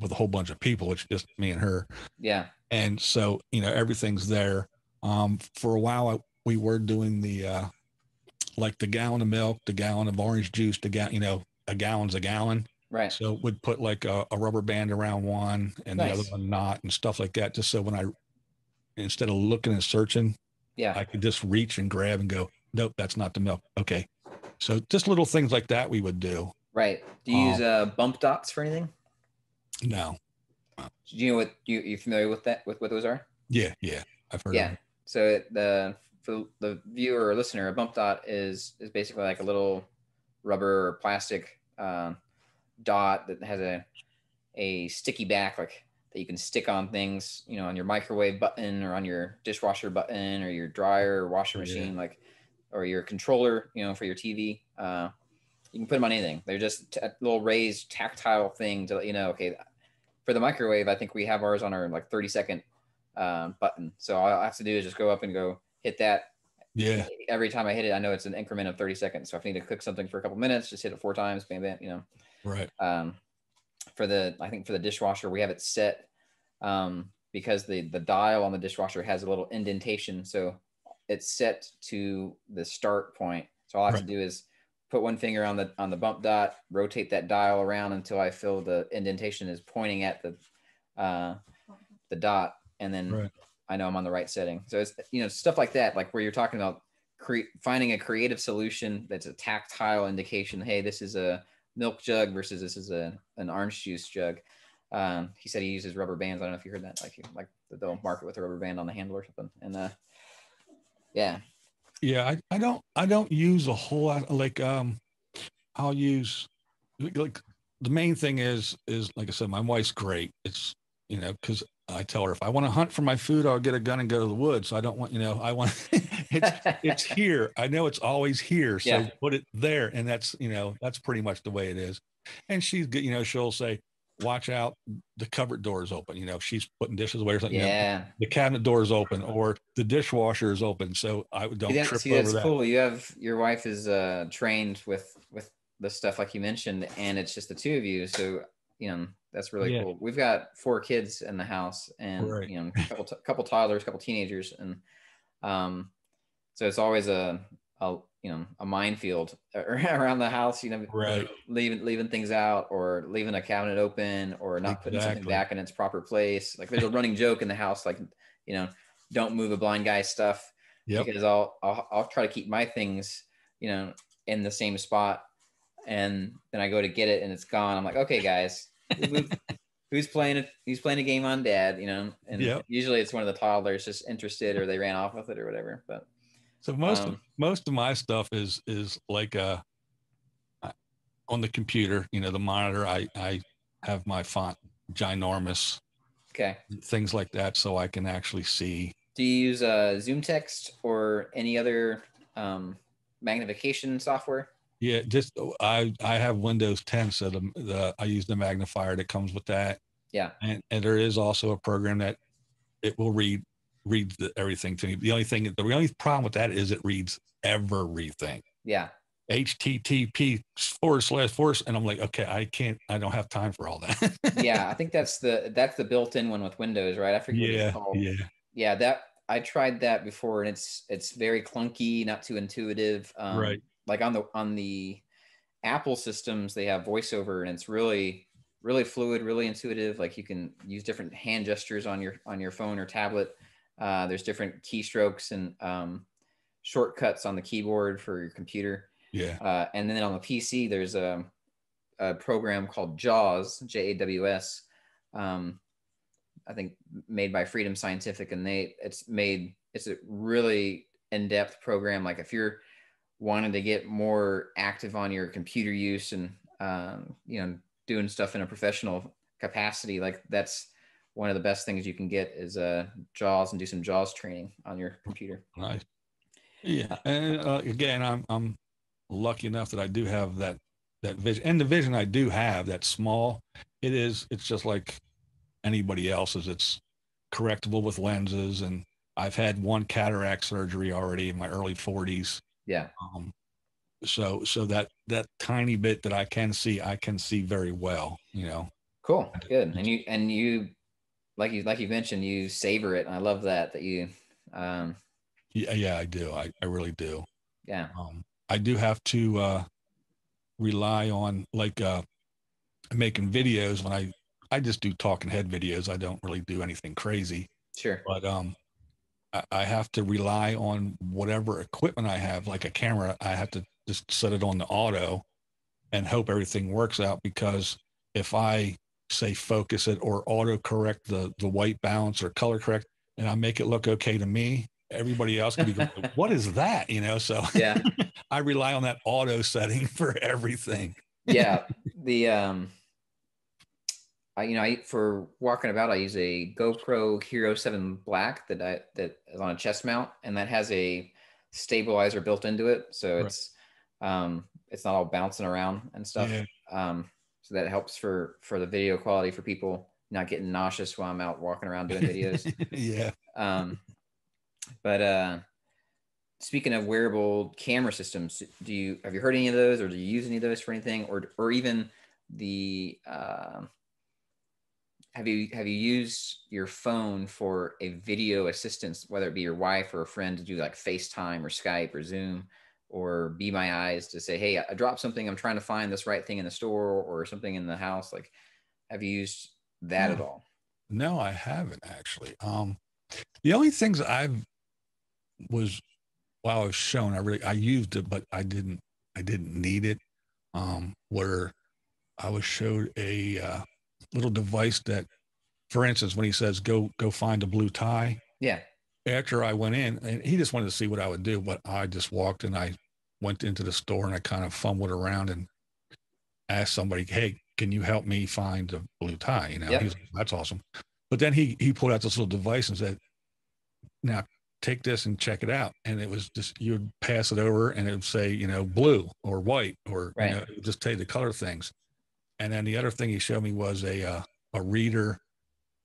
with a whole bunch of people. It's just me and her. yeah, And so, you know, everything's there. Um, for a while, I, we were doing the, uh, like the gallon of milk, the gallon of orange juice, the gallon, you know, a gallon's a gallon. Right, So would put like a, a rubber band around one and the other one not and stuff like that. Just so when I, instead of looking and searching, yeah, I could just reach and grab and go, nope, that's not the milk. Okay. So just little things like that we would do. right. Do you use uh, bump dots for anything? No. Do you know what you you familiar with that with what those are? Yeah. Yeah. I've heard Yeah. So the for the viewer or listener, a bump dot is is basically like a little rubber or plastic um, dot that has a a sticky back, like that you can stick on things, you know, on your microwave button or on your dishwasher button or your dryer or washer Yeah. machine, like or your controller, you know, for your TV. Uh, you can put them on anything. They're just t- a little raised tactile thing to let you know, okay, for the microwave, I think we have ours on our like 30 second um, button. So all I have to do is just go up and go hit that. Yeah. Every time I hit it, I know it's an increment of 30 seconds. So if I need to cook something for a couple minutes, just hit it four times, bam, bam, you know. Right. Um, for the, I think for the dishwasher, we have it set um, because the the dial on the dishwasher has a little indentation. So it's set to the start point. So all I have right. to do is put one finger on the on the bump dot, rotate that dial around until I feel the indentation is pointing at the uh, the dot, and then right. I know I'm on the right setting. So it's you know stuff like that, like where you're talking about cre- finding a creative solution that's a tactile indication. Hey, this is a milk jug versus this is a an orange juice jug. Um, he said he uses rubber bands. I don't know if you heard that, like like they'll mark it with a rubber band on the handle or something. And uh, yeah, yeah, I, I don't I don't use a whole lot like um I'll use like the main thing is is like I said, my wife's great. It's you know, because I tell her if I want to hunt for my food, I'll get a gun and go to the woods. So I don't want, you know, I want [laughs] it's it's [laughs] here. I know it's always here. So yeah. put it there. And that's, you know, that's pretty much the way it is. And she's good, you know, she'll say, watch out, the cupboard door is open. You know, she's putting dishes away or something. Yeah. You know, the cabinet door is open or the dishwasher is open. So I don't yeah, trip see, over that's that. cool. You have your wife is uh trained with with the stuff like you mentioned, and it's just the two of you. So you know, that's really yeah. cool. We've got four kids in the house, and right. you know, a couple t- couple toddlers, a couple teenagers, and um, so it's always a, a you know a minefield [laughs] around the house. You know, right. leaving leaving things out, or leaving a cabinet open, or not exactly. putting something back in its proper place. Like there's a running joke in the house, like you know, don't move a blind guy stuff. Yep. Because I'll, I'll I'll try to keep my things, you know, in the same spot, and then I go to get it and it's gone. I'm like, okay, guys [laughs] who's playing it? Who's playing a game on dad? You know, and yep. usually it's one of the toddlers just interested or they ran off with it or whatever. But so most um, of, most of my stuff is is like uh on the computer. You know, the monitor. I I have my font ginormous. Okay. Things like that, so I can actually see. Do you use uh, ZoomText or any other um, magnification software? Yeah, just I I have Windows 10, so the, the I use the magnifier that comes with that. Yeah, and and there is also a program that it will read read the, everything to me. The only thing, the only problem with that is it reads everything. Yeah. HTTP forward slash force, and I'm like, okay, I can't, I don't have time for all that. [laughs] yeah, I think that's the that's the built-in one with Windows, right? I forget. Yeah, yeah, yeah. That I tried that before, and it's it's very clunky, not too intuitive. Um, right like on the on the Apple systems, they have voiceover, and it's really really fluid, really intuitive. Like you can use different hand gestures on your on your phone or tablet. Uh, there's different keystrokes and um, shortcuts on the keyboard for your computer. Yeah. Uh, and then on the PC, there's a, a program called JAWS, J A W S. Um, I think made by Freedom Scientific, and they it's made it's a really in depth program. Like if you're wanting to get more active on your computer use and um, you know doing stuff in a professional capacity like that's one of the best things you can get is uh jaws and do some jaws training on your computer nice yeah and uh, again i'm i'm lucky enough that i do have that that vision and the vision i do have that small it is it's just like anybody else's it's correctable with lenses and i've had one cataract surgery already in my early 40s yeah. Um, so so that that tiny bit that I can see, I can see very well. You know. Cool. Good. And you and you, like you like you mentioned, you savor it. And I love that that you. Um, yeah, yeah, I do. I I really do. Yeah. Um, I do have to uh, rely on like uh, making videos when I I just do talking head videos. I don't really do anything crazy. Sure. But um, I have to rely on whatever equipment I have, like a camera. I have to just set it on the auto and hope everything works out because if I say focus it or auto correct the the white balance or color correct and I make it look okay to me, everybody else can be going, [laughs] what is that? You know, so yeah, [laughs] I rely on that auto setting [laughs] for everything. yeah. The um I, you know, I for walking about, I use a GoPro Hero 7 Black that I that is on a chest mount, and that has a stabilizer built into it, so right. it's um, it's not all bouncing around and stuff. Yeah. Um, so that helps for for the video quality for people not getting nauseous while I'm out walking around doing videos. [laughs] yeah. Um, but uh, speaking of wearable camera systems, do you have you heard any of those, or do you use any of those for anything, or or even the uh, have you have you used your phone for a video assistance, whether it be your wife or a friend to do like FaceTime or Skype or Zoom? Or be my eyes to say, hey, I dropped something. I'm trying to find this right thing in the store or something in the house. Like, have you used that no. at all? No, I haven't actually. Um, the only things I've was while I was shown, I really I used it, but I didn't I didn't need it. Um, where I was showed a uh, little device that, for instance, when he says go go find a blue tie. Yeah. After I went in, and he just wanted to see what I would do, but I just walked and I went into the store and I kind of fumbled around and asked somebody, "Hey, can you help me find a blue tie?" You know, Yep. he's that's awesome. But then he he pulled out this little device and said, "Now take this and check it out." And it was just you'd pass it over and it would say, you know, blue or white or Right. you know, just tell you the color things. And then the other thing he showed me was a uh, a reader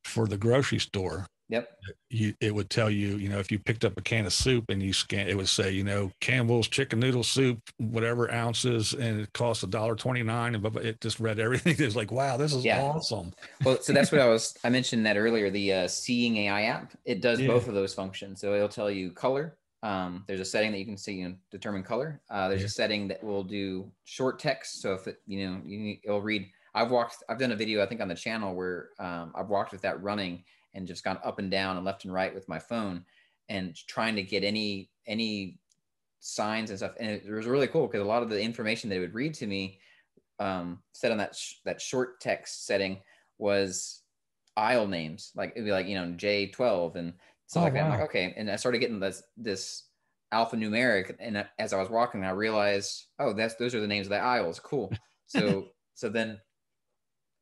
for the grocery store Yep. you it would tell you you know if you picked up a can of soup and you scan it would say you know campbell's chicken noodle soup whatever ounces and it costs a dollar 29 and blah, blah, it just read everything [laughs] it was like wow this is Yeah. awesome Well, so that's what I [laughs] was. I mentioned that earlier. The uh, Seeing AI app. It does Yeah. both of those functions. So it'll tell you color. Um, there's a setting that you can see you know, determine color. Uh, there's Yeah. a setting that will do short text. So if it, you know, you need, it'll read. I've walked. I've done a video I think on the channel where um, I've walked with that running and just gone up and down and left and right with my phone and trying to get any any signs and stuff. And it was really cool because a lot of the information that it would read to me um, set on that sh- that short text setting was aisle names. Like it'd be like you know J12 and stuff Oh, like that. I'm like okay, and I started getting this this alphanumeric, and as I was walking, I realized oh that's those are the names of the aisles. Cool. [laughs] So so then.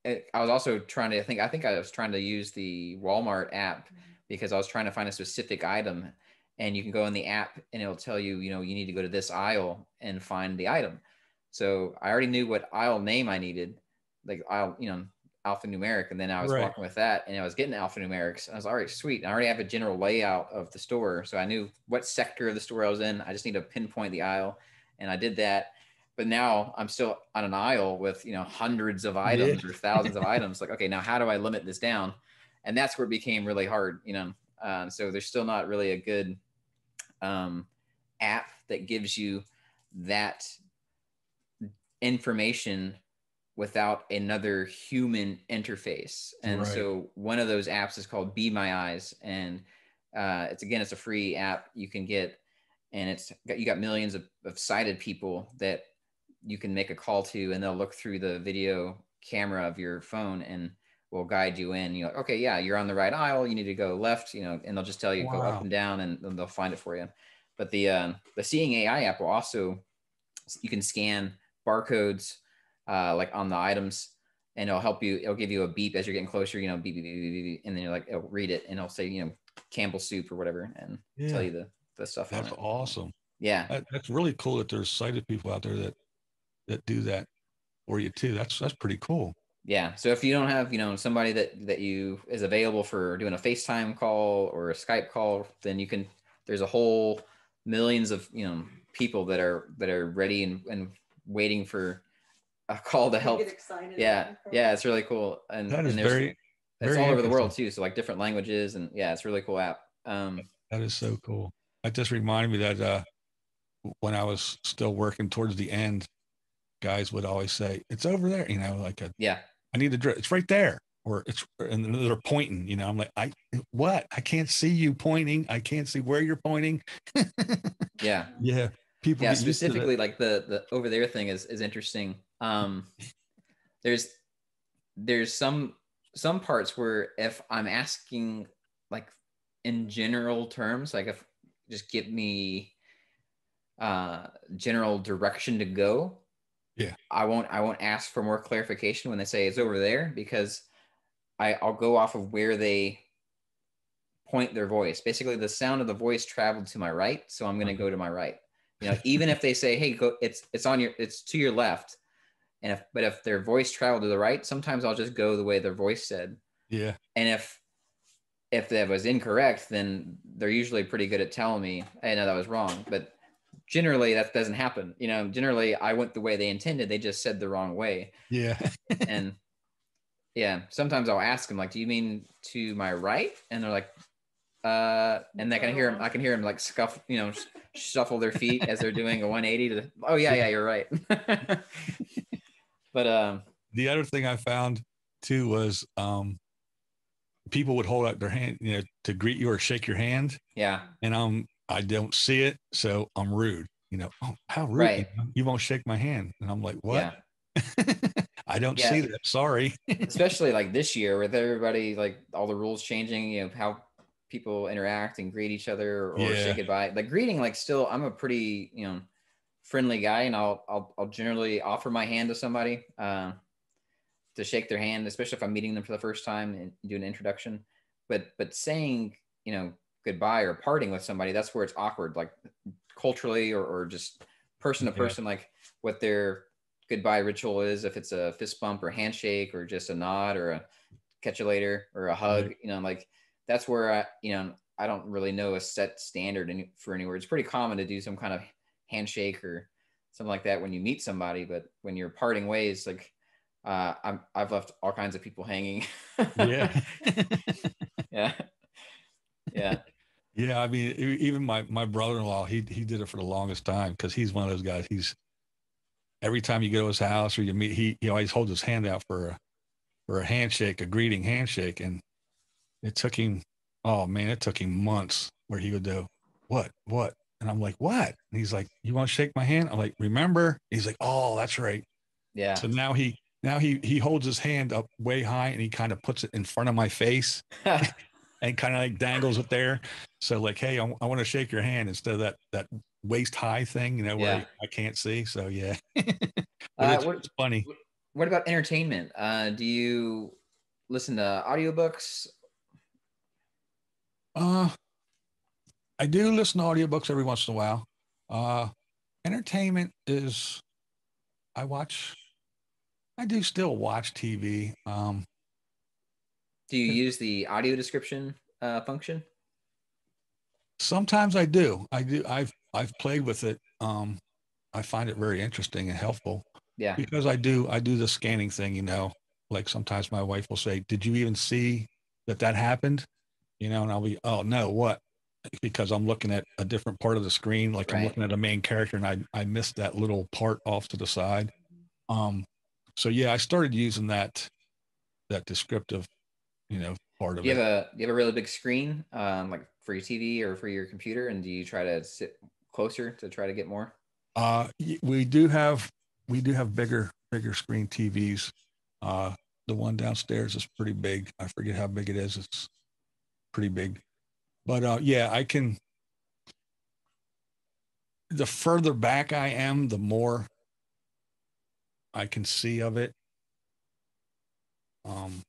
It, I was also trying to I think I think I was trying to use the Walmart app mm-hmm. because I was trying to find a specific item and you can go in the app and it'll tell you, you know, you need to go to this aisle and find the item. So I already knew what aisle name I needed, like aisle, you know, alphanumeric. And then I was Right. walking with that and I was getting alphanumerics. And I was all right, sweet. I already have a general layout of the store. So I knew what sector of the store I was in. I just need to pinpoint the aisle. And I did that. But now I'm still on an aisle with, you know, hundreds of items or thousands of [laughs] items. Like, okay, now how do I limit this down? And that's where it became really hard, you know. Uh, so there's still not really a good um, app that gives you that information without another human interface. And Right. so one of those apps is called Be My Eyes, and uh, it's again it's a free app you can get, and it's got you got millions of, of sighted people that you can make a call to, and they'll look through the video camera of your phone and will guide you in. You're like, okay, yeah, you're on the right aisle. You need to go left, you know, and they'll just tell you go up and down, and they'll find it for you. But the uh, the Seeing AI app will also you can scan barcodes uh, like on the items, and it'll help you. It'll give you a beep as you're getting closer. You know, beep beep beep beep, beep and then you're like, it'll read it, and it'll say, you know, Campbell soup or whatever, and tell you the the stuff that's awesome Yeah, that, that's really cool that there's sighted people out there that that do that for you too that's that's pretty cool yeah. So if you don't have, you know, somebody that that you is available for doing a FaceTime call or a Skype call, then you can. There's a whole millions of you know people that are that are ready and, and waiting for a call to help. Yeah, yeah, it's really cool. And that is and there's- very it's very all over the world too. So like different languages and yeah, it's a really cool app. Um, That is so cool. That just reminded me that uh, when I was still working towards the end, guys would always say, "It's over there," you know, like a, yeah, I need to dress. It's right there, or it's and they're pointing. You know, I'm like, I what? I can't see you pointing. I can't see where you're pointing. [laughs] yeah, yeah, people. yeah. get used to that. Specifically, like the the over there thing is is interesting. Um, [laughs] there's there's some some parts where if I'm asking like in general terms, like if just give me uh general direction to go Yeah. i won't i won't ask for more clarification when they say it's over there because i i'll go off of where they point their voice basically the sound of the voice traveled to my right so i'm going to go to my right you know even if they say hey go it's it's on your it's to your left and if but if their voice traveled to the right sometimes i'll just go the way their voice said Yeah. And if if that was incorrect, then they're usually pretty good at telling me, "Hey, no, that was wrong." But generally, that doesn't happen. You know, generally, I went the way they intended. They just said the wrong way. Yeah. [laughs] and yeah, sometimes I'll ask them, like, "Do you mean to my right?" And they're like, "Uh," and I can hear them. I can hear them like scuff, you know, shuffle their feet as they're doing a 180 to. Oh yeah, yeah, you're right. [laughs] but um, the other thing I found too was um people would hold out their hand, you know, to greet you or shake your hand. Yeah. And I'm I don't see it, so I'm rude. You know, oh, how rude! Right. You, won't shake my hand, and I'm like, what? Yeah. [laughs] I don't Yeah. see that. Sorry. [laughs] Especially like this year with everybody, like all the rules changing, you know, how people interact and greet each other or Yeah. say goodbye. Like greeting, like still, I'm a pretty, you know, friendly guy and I'll, I'll, I'll generally offer my hand to somebody uh, to shake their hand, especially if I'm meeting them for the first time and do an introduction. But, but saying, you know, goodbye or parting with somebody, that's where it's awkward, like culturally or, or just person to person, like what their goodbye ritual is, if it's a fist bump or handshake or just a nod or a catch you later or a hug, you know, like that's where I, you know, I don't really know a set standard any, for anywhere. It's pretty common to do some kind of handshake or something like that when you meet somebody, but when you're parting ways, like uh, I'm, I've left all kinds of people hanging. yeah. [laughs] yeah, yeah, Yeah, I mean, even my my brother-in-law, he he did it for the longest time because he's one of those guys. He's every time you go to his house or you meet, he he always holds his hand out for a for a handshake, a greeting handshake, and it took him. Oh man, it took him months where he would go, "What? What?" And I'm like, "What?" And he's like, "You want to shake my hand?" I'm like, "Remember?" He's like, "Oh, that's right." yeah. So now he now he he holds his hand up way high and he kind of puts it in front of my face [laughs] and kind of like dangles it there. So like, hey, I, want to shake your hand instead of that that waist high thing, you know, where Yeah. I, I can't see. So yeah, [laughs] Uh, it's, what- it's funny. what about entertainment? Uh, do you listen to audiobooks? Uh, I do listen to audiobooks every once in a while. Uh, entertainment is, I watch. I do still watch TV. Um, Do you use the audio description uh, function? sometimes I do. I do. I've I've played with it. Um, I find it very interesting and helpful. Yeah. because I do I do the scanning thing, you know. Like sometimes my wife will say, "Did you even see that that happened?" You know, and I'll be, "Oh no, what?" Because I'm looking at a different part of the screen, like I'm looking at a main character, and I I missed that little part off to the side. Um, so yeah, I started using that that descriptive, you know, part of Do you it. have a do you have a really big screen, um, like for your TV or for your computer, and do you try to sit closer to try to get more? Uh, we do have we do have bigger bigger screen TVs. Uh, the one downstairs is pretty big. I forget how big it is. It's pretty big, but uh, yeah, I can. The further back I am, the more I can see of it. Um,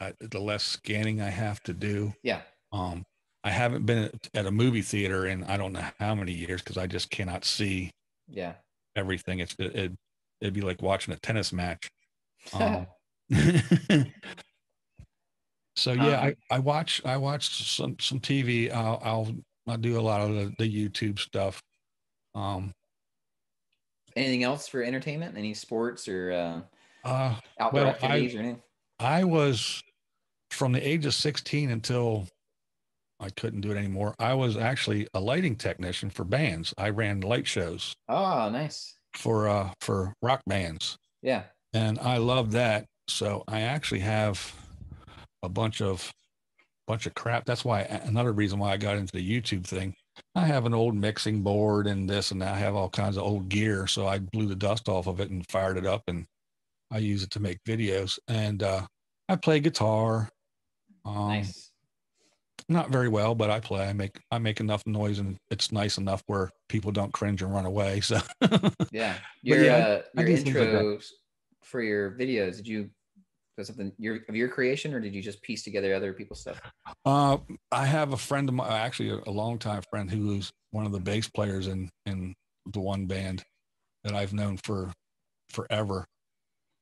I, the less scanning I have to do. Yeah. Um, I haven't been at, a movie theater in I don't know how many years because I just cannot see Yeah. everything. It's it, it it'd be like watching a tennis match. [laughs] Um, [laughs] so yeah, I, I watch I watch some some TV. I'll I'll I do a lot of the, the YouTube stuff. Um, Anything else for entertainment? Any sports or uh, uh, outdoor Well, I- activities or anything? I was from the age of 16 until I couldn't do it anymore. I was actually a lighting technician for bands. I ran light shows Oh, nice. for uh for rock bands. Yeah. and I love that. So I actually have a bunch of bunch of crap. That's why another reason why I got into the YouTube thing. I have an old mixing board and this and. I have all kinds of old gear. So I blew the dust off of it and fired it up and I use it to make videos. And uh, I play guitar. Um, Nice. Not very well, but I play. I make I make enough noise and it's nice enough where people don't cringe and run away. So [laughs] Yeah. Your yeah, uh, I your things like intros for your videos, did you was something your of your creation or did you just piece together other people's stuff? Uh, I have a friend of mine, actually a, a longtime friend who's one of the bass players in in the one band that I've known for forever.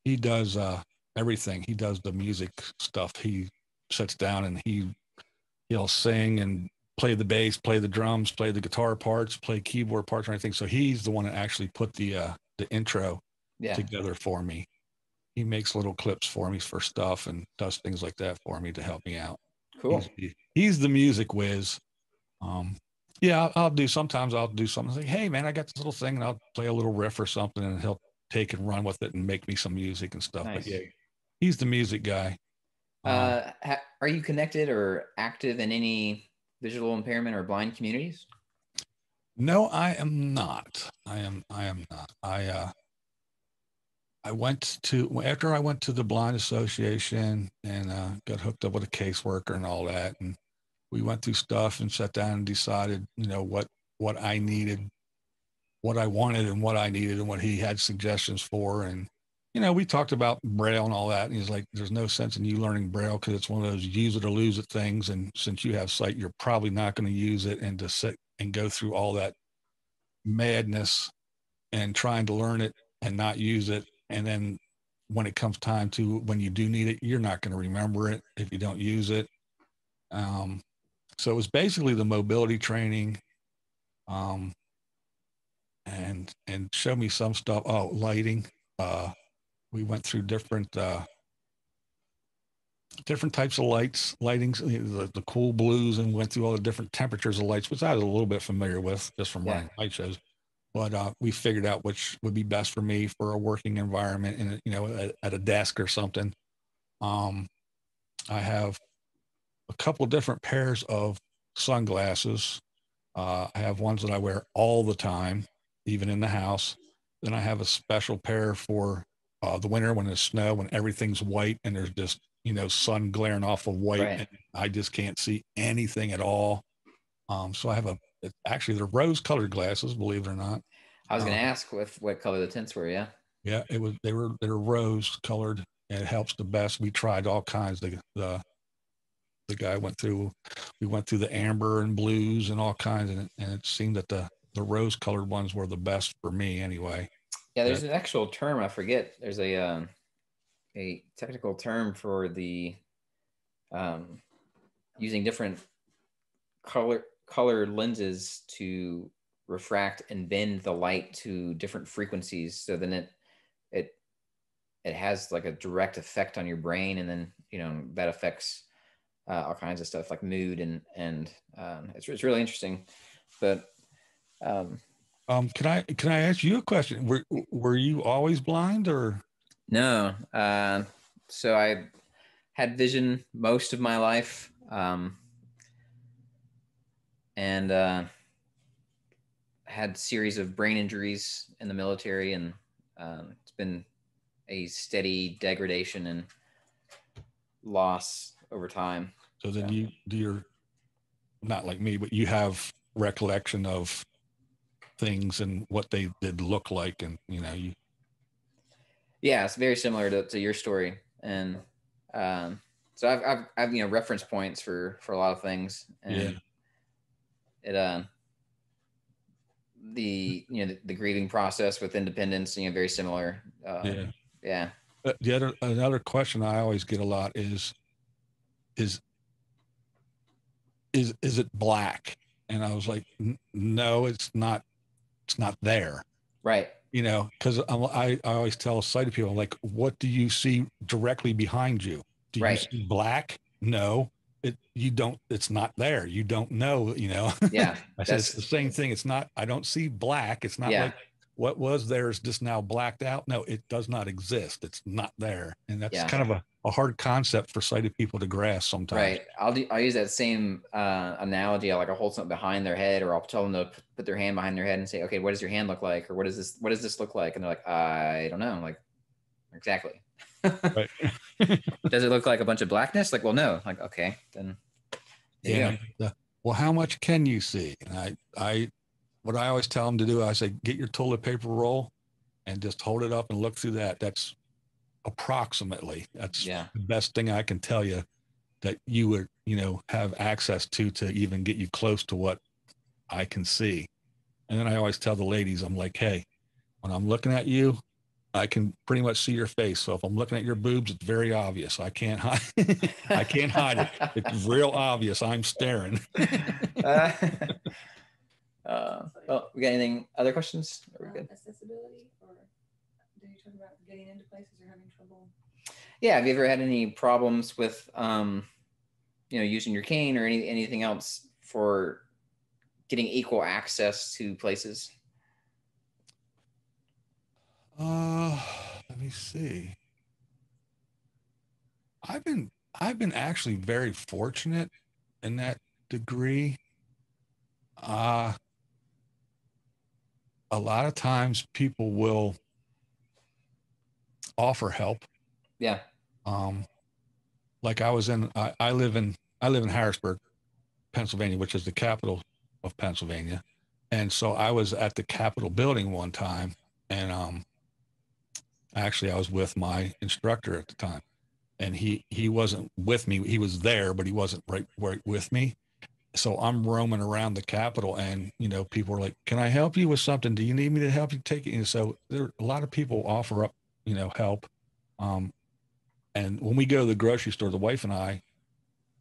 He does uh, everything. He does the music stuff. He sits down and he he'll sing and play the bass, play the drums, play the guitar parts, play keyboard parts, or anything. So he's the one that actually put the uh, the intro Yeah. together for me. He makes little clips for me for stuff and does things like that for me to help me out. Cool. He's, he's the music whiz. Um, yeah, I'll, I'll do sometimes I'll do something like, hey man, I got this little thing and I'll play a little riff or something and he'll take and run with it and make me some music and stuff. Nice. But yeah, he's the music guy. Um, Uh, ha- are you connected or active in any visual impairment or blind communities? No, I am not. I am. I am not. I. uh I went to after I went to the Blind Association and uh, got hooked up with a caseworker and all that, and we went through stuff and sat down and decided, you know, what what I needed, what I wanted, and what I needed, and what he had suggestions for, and you know, we talked about Braille and all that, and he's like, "There's no sense in you learning Braille because it's one of those use it or lose it things, and since you have sight, you're probably not going to use it, and to sit and go through all that madness and trying to learn it and not use it and then when it comes time to when you do need it you're not going to remember it if you don't use it. Um, so it was basically the mobility training um, and and show me some stuff. Oh lighting uh, we went through different uh, different types of lights lightings the, the cool blues and went through all the different temperatures of lights which i was a little bit familiar with just from Yeah. running light shows. But uh, we figured out which would be best for me for a working environment and you know at, at a desk or something. Um, i have a couple different pairs of sunglasses. Uh, i have ones that i wear all the time even in the house. Then i have a special pair for uh, the winter when there's snow when everything's white and there's just you know sun glaring off of white Right. and i just can't see anything at all um, so i have a actually they're rose colored glasses believe it or not I was going to Um, ask what what color the tints were. Yeah. yeah, it was. They were they were rose colored, and it helps the best. We tried all kinds. The the the guy went through. We went through the amber and blues and all kinds, and it, and it seemed that the the rose colored ones were the best for me anyway. Yeah. There's an actual term I forget. There's a um, a technical term for the um, using different color color lenses to refract and bend the light to different frequencies so then it it it has like a direct effect on your brain and then you know that affects uh, all kinds of stuff like mood and and um, it's, it's really interesting but um, Um, can I can I ask you a question? Were were you always blind or? No. Uh, so I had vision most of my life. Um, and uh, had series of brain injuries in the military and um, it's been a steady degradation and loss over time. So then Yeah. you do your, not like me, but you have recollection of things and what they did look like, and you know you. Yeah, it's very similar to, to your story, and um, so I've, I've I've you know reference points for for a lot of things, and Yeah. it uh the you know the, the grieving process with independence, you know, very similar. Uh, Yeah. yeah, Uh, the other another question I always get a lot is, is is is it black? And I was like, "N- no, it's not. It's not there. right. You know, because I I always tell sighted people like, what do you see directly behind you? Do Right. you see black? No, it you don't. It's not there. You don't know. You know. [laughs] Yeah, I said it's the same thing. It's not. I don't see black. It's not Yeah. like what was there is just now blacked out. No, it does not exist. It's not there, and that's Yeah. kind of a, a hard concept for sighted people to grasp sometimes. Right. I'll do, I'll use that same uh, analogy. I'll like I'll hold something behind their head, or I'll tell them to put their hand behind their head and say, "Okay, what does your hand look like?" Or "What does this What does this look like?" And they're like, "I don't know." I'm like, exactly. [laughs] [laughs] Does it look like a bunch of blackness? Like, well, no. Like, okay, then. Yeah. the- well, how much can you see? And I, I, what I always tell them to do, I say, get your toilet paper roll, and just hold it up and look through that. That's approximately. That's Yeah. the best thing I can tell you that you would, you know, have access to to even get you close to what I can see. And then I always tell the ladies, I'm like, hey, when I'm looking at you, I can pretty much see your face. So if I'm looking at your boobs, it's very obvious. I can't hide. [laughs] I can't hide it. It's real obvious. I'm staring. uh, [laughs] uh, well, we got anything? Other questions? Are we good? accessibility, or do you talk about getting into places or having trouble? Yeah. Have you ever had any problems with, um, you know, using your cane or any anything else for getting equal access to places? Uh, let me see. I've been I've been actually very fortunate in that degree. Uh a lot of times people will offer help. Yeah. Um like I was in I, I live in I live in Harrisburg, Pennsylvania, which is the capital of Pennsylvania. And so I was at the Capitol building one time and um actually I was with my instructor at the time and he he wasn't with me he was there but he wasn't right right with me so I'm roaming around the Capitol and you know people are like can I help you with something do you need me to help you take it and so there a lot of people offer up you know help um and when we go to the grocery store the wife and I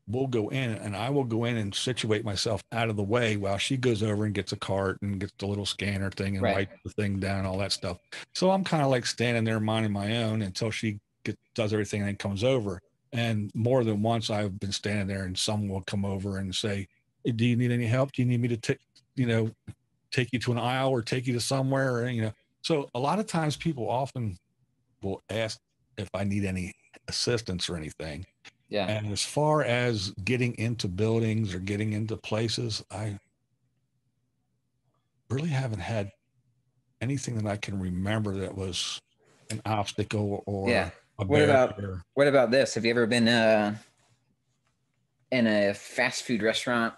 we'll go in and I will go in and situate myself out of the way while she goes over and gets a cart and gets the little scanner thing and Right. writes the thing down, all that stuff. So I'm kind of like standing there minding my own until she get, does everything and then comes over. And more than once, I've been standing there and someone will come over and say, "Hey, "Do you need any help? Do you need me to take, you know, take you to an aisle or take you to somewhere?" Or you know, so a lot of times people often will ask if I need any assistance or anything. Yeah. And as far as getting into buildings or getting into places, I really haven't had anything that I can remember that was an obstacle or Yeah. a What about-. What about this? Have you ever been uh, in a fast food restaurant?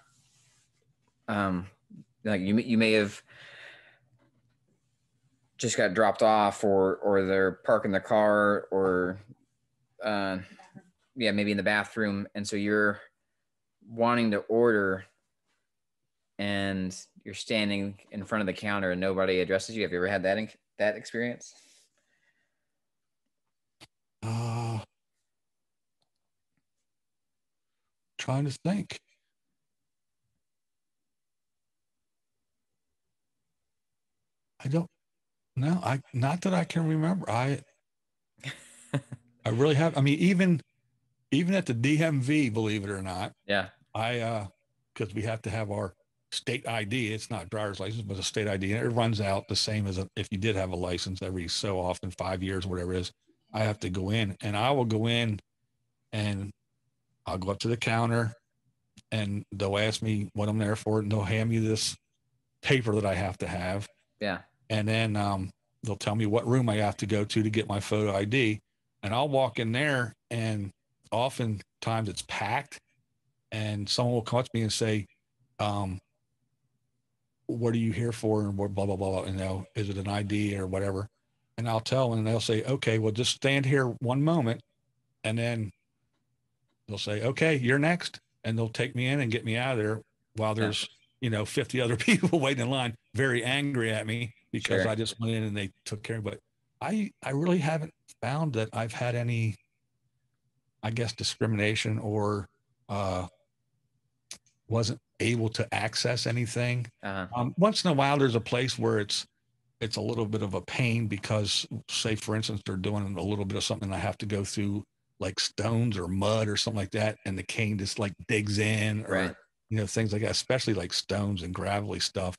Um, like you, you may have just got dropped off, or or they're parking the car, or uh, yeah, maybe in the bathroom, and so you're wanting to order, and you're standing in front of the counter, and nobody addresses you. Have you ever had that that experience? Uh, trying to think. I don't know. I not that I can remember. I I [laughs] really have. I mean, even even at the DMV, believe it or not, Yeah. I uh because we have to have our state ID. It's not driver's license, but a state ID, and it runs out the same as a, if you did have a license every so often, five years, whatever it is. I have to go in, and I will go in, and I'll go up to the counter, and they'll ask me what I'm there for, and they'll hand me this paper that I have to have, Yeah. And then um, they'll tell me what room I have to go to to get my photo ID, and I'll walk in there, and oftentimes it's packed, and someone will come up to me and say, um, "What are you here for?" and what blah blah blah. You know, is it an ID or whatever? And I'll tell them, and they'll say, "Okay, well, just stand here one moment," and then they'll say, "Okay, you're next," and they'll take me in and get me out of there while there's you know 50 other [laughs] people waiting in line, very angry at me because Sure. I just went in and they took care. But I I really haven't found that I've had any, I guess, discrimination or uh, wasn't able to access anything. Uh-huh. Um, once in a while, there's a place where it's it's a little bit of a pain because, say, for instance, they're doing a little bit of something I have to go through like stones or mud or something like that, and the cane just like digs in, or Right. you know things like that, especially like stones and gravelly stuff,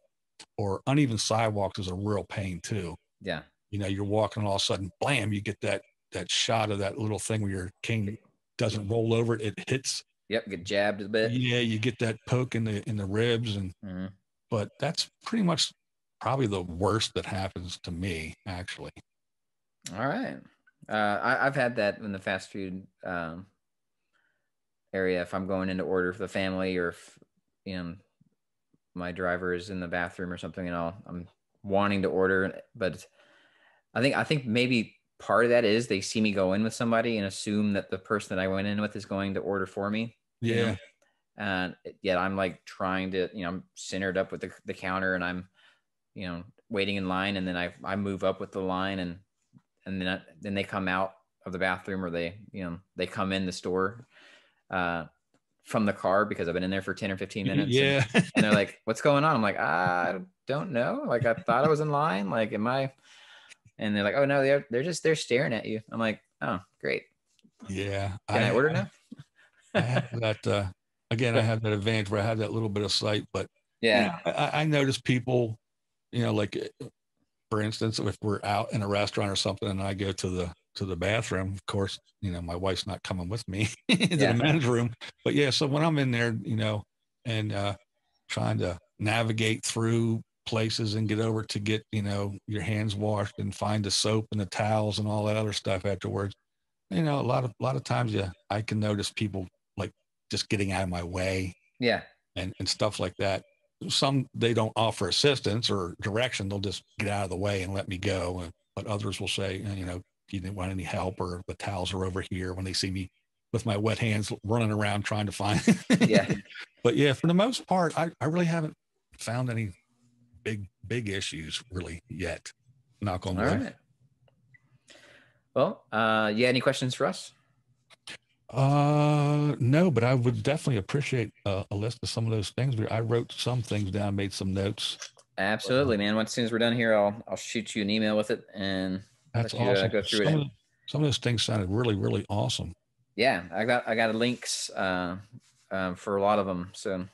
or uneven sidewalks is a real pain too. Yeah. You know, you're walking, and all of a sudden, blam, you get that that shot of that little thing where your cane doesn't roll over; it, it hits. Yep. Get jabbed a bit. Yeah, you get that poke in the in the ribs, and Mhm. but that's pretty much probably the worst that happens to me actually All right. Uh, I, I've had that in the fast food um, area. If I'm going in to order for the family, or if you know my driver is in the bathroom or something, and I'll, I'm wanting to order, but I think I think maybe part of that is they see me go in with somebody and assume that the person that I went in with is going to order for me. you know? yeah and yet I'm like trying to, you know, I'm centered up with the, the counter and I'm, you know, waiting in line and then I, I move up with the line and, and then then they come out of the bathroom or they you know they come in the store uh, from the car because I've been in there for 10 or 15 [laughs] minutes. Yeah. And, and they're like, [laughs] what's going on? I'm like, I don't know. Like, I thought I was in line. Like, am I? And they're like, oh, no, they're, they're just, they're staring at you. I'm like, oh, great. Yeah. Can I, I order now? [laughs] I have that, uh, again, I have that advantage where I have that little bit of sight, but yeah, you know, I, I notice people, you know, like for instance, if we're out in a restaurant or something and I go to the to the bathroom, of course, you know, my wife's not coming with me [laughs] to yeah. the men's room. But yeah, so when I'm in there, you know, and uh trying to navigate through places and get over to get, you know, your hands washed and find the soap and the towels and all that other stuff afterwards. You know, a lot of a lot of times yeah, I can notice people like just getting out of my way. Yeah. And and stuff like that some they don't offer assistance or direction they'll just get out of the way and let me go and but others will say you know you didn't want any help or the towels are over here when they see me with my wet hands running around trying to find yeah [laughs] but yeah for the most part I, I really haven't found any big big issues really yet knock on wood well uh yeah any questions for us uh, no, but I would definitely appreciate uh, a list of some of those things. I wrote some things down, made some notes. Absolutely, man. Once soon as we're done here, I'll I'll shoot you an email with it and that's you, awesome. Go through some it. Of, some of those things sounded really, really awesome. Yeah, I got I got links uh, um, for a lot of them. So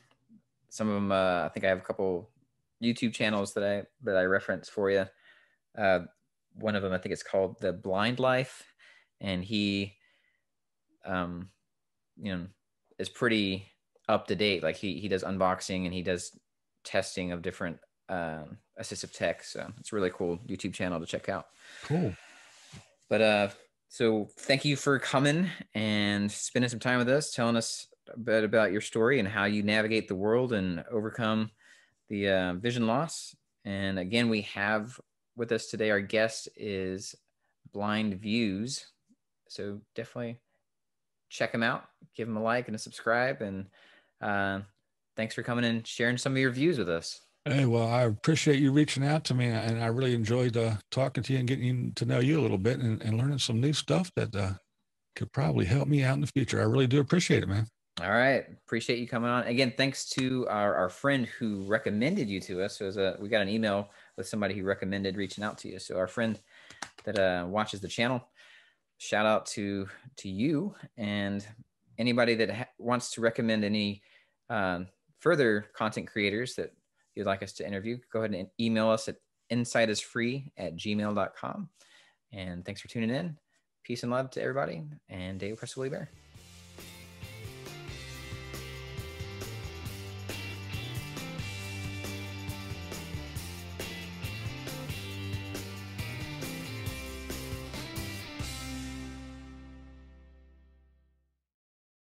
some of them, uh, I think I have a couple YouTube channels that I that I reference for you. Uh, one of them, I think it's called the Blind Life, and he um, you know, is pretty up to date. Like he he does unboxing and he does testing of different um, assistive tech. So it's a really cool YouTube channel to check out. Cool. But uh, so thank you for coming and spending some time with us, telling us a bit about your story and how you navigate the world and overcome the uh, vision loss. And again, we have with us today, our guest is Blind Views. So definitely check them out, give them a like and a subscribe. And uh, thanks for coming and sharing some of your views with us. Hey, well, I appreciate you reaching out to me, and I really enjoyed uh, talking to you and getting to know you a little bit and, and learning some new stuff that uh, could probably help me out in the future. I really do appreciate it, man. All right, appreciate you coming on again. Thanks to our, our friend who recommended you to us. So was a, we got an email with somebody who recommended reaching out to you. So our friend that uh, watches the channel shout out to to you and anybody that ha- wants to recommend any um, further content creators that you'd like us to interview go ahead and email us at insightisfree at gmail.com and thanks for tuning in. Peace and love to everybody and dave Willie Bear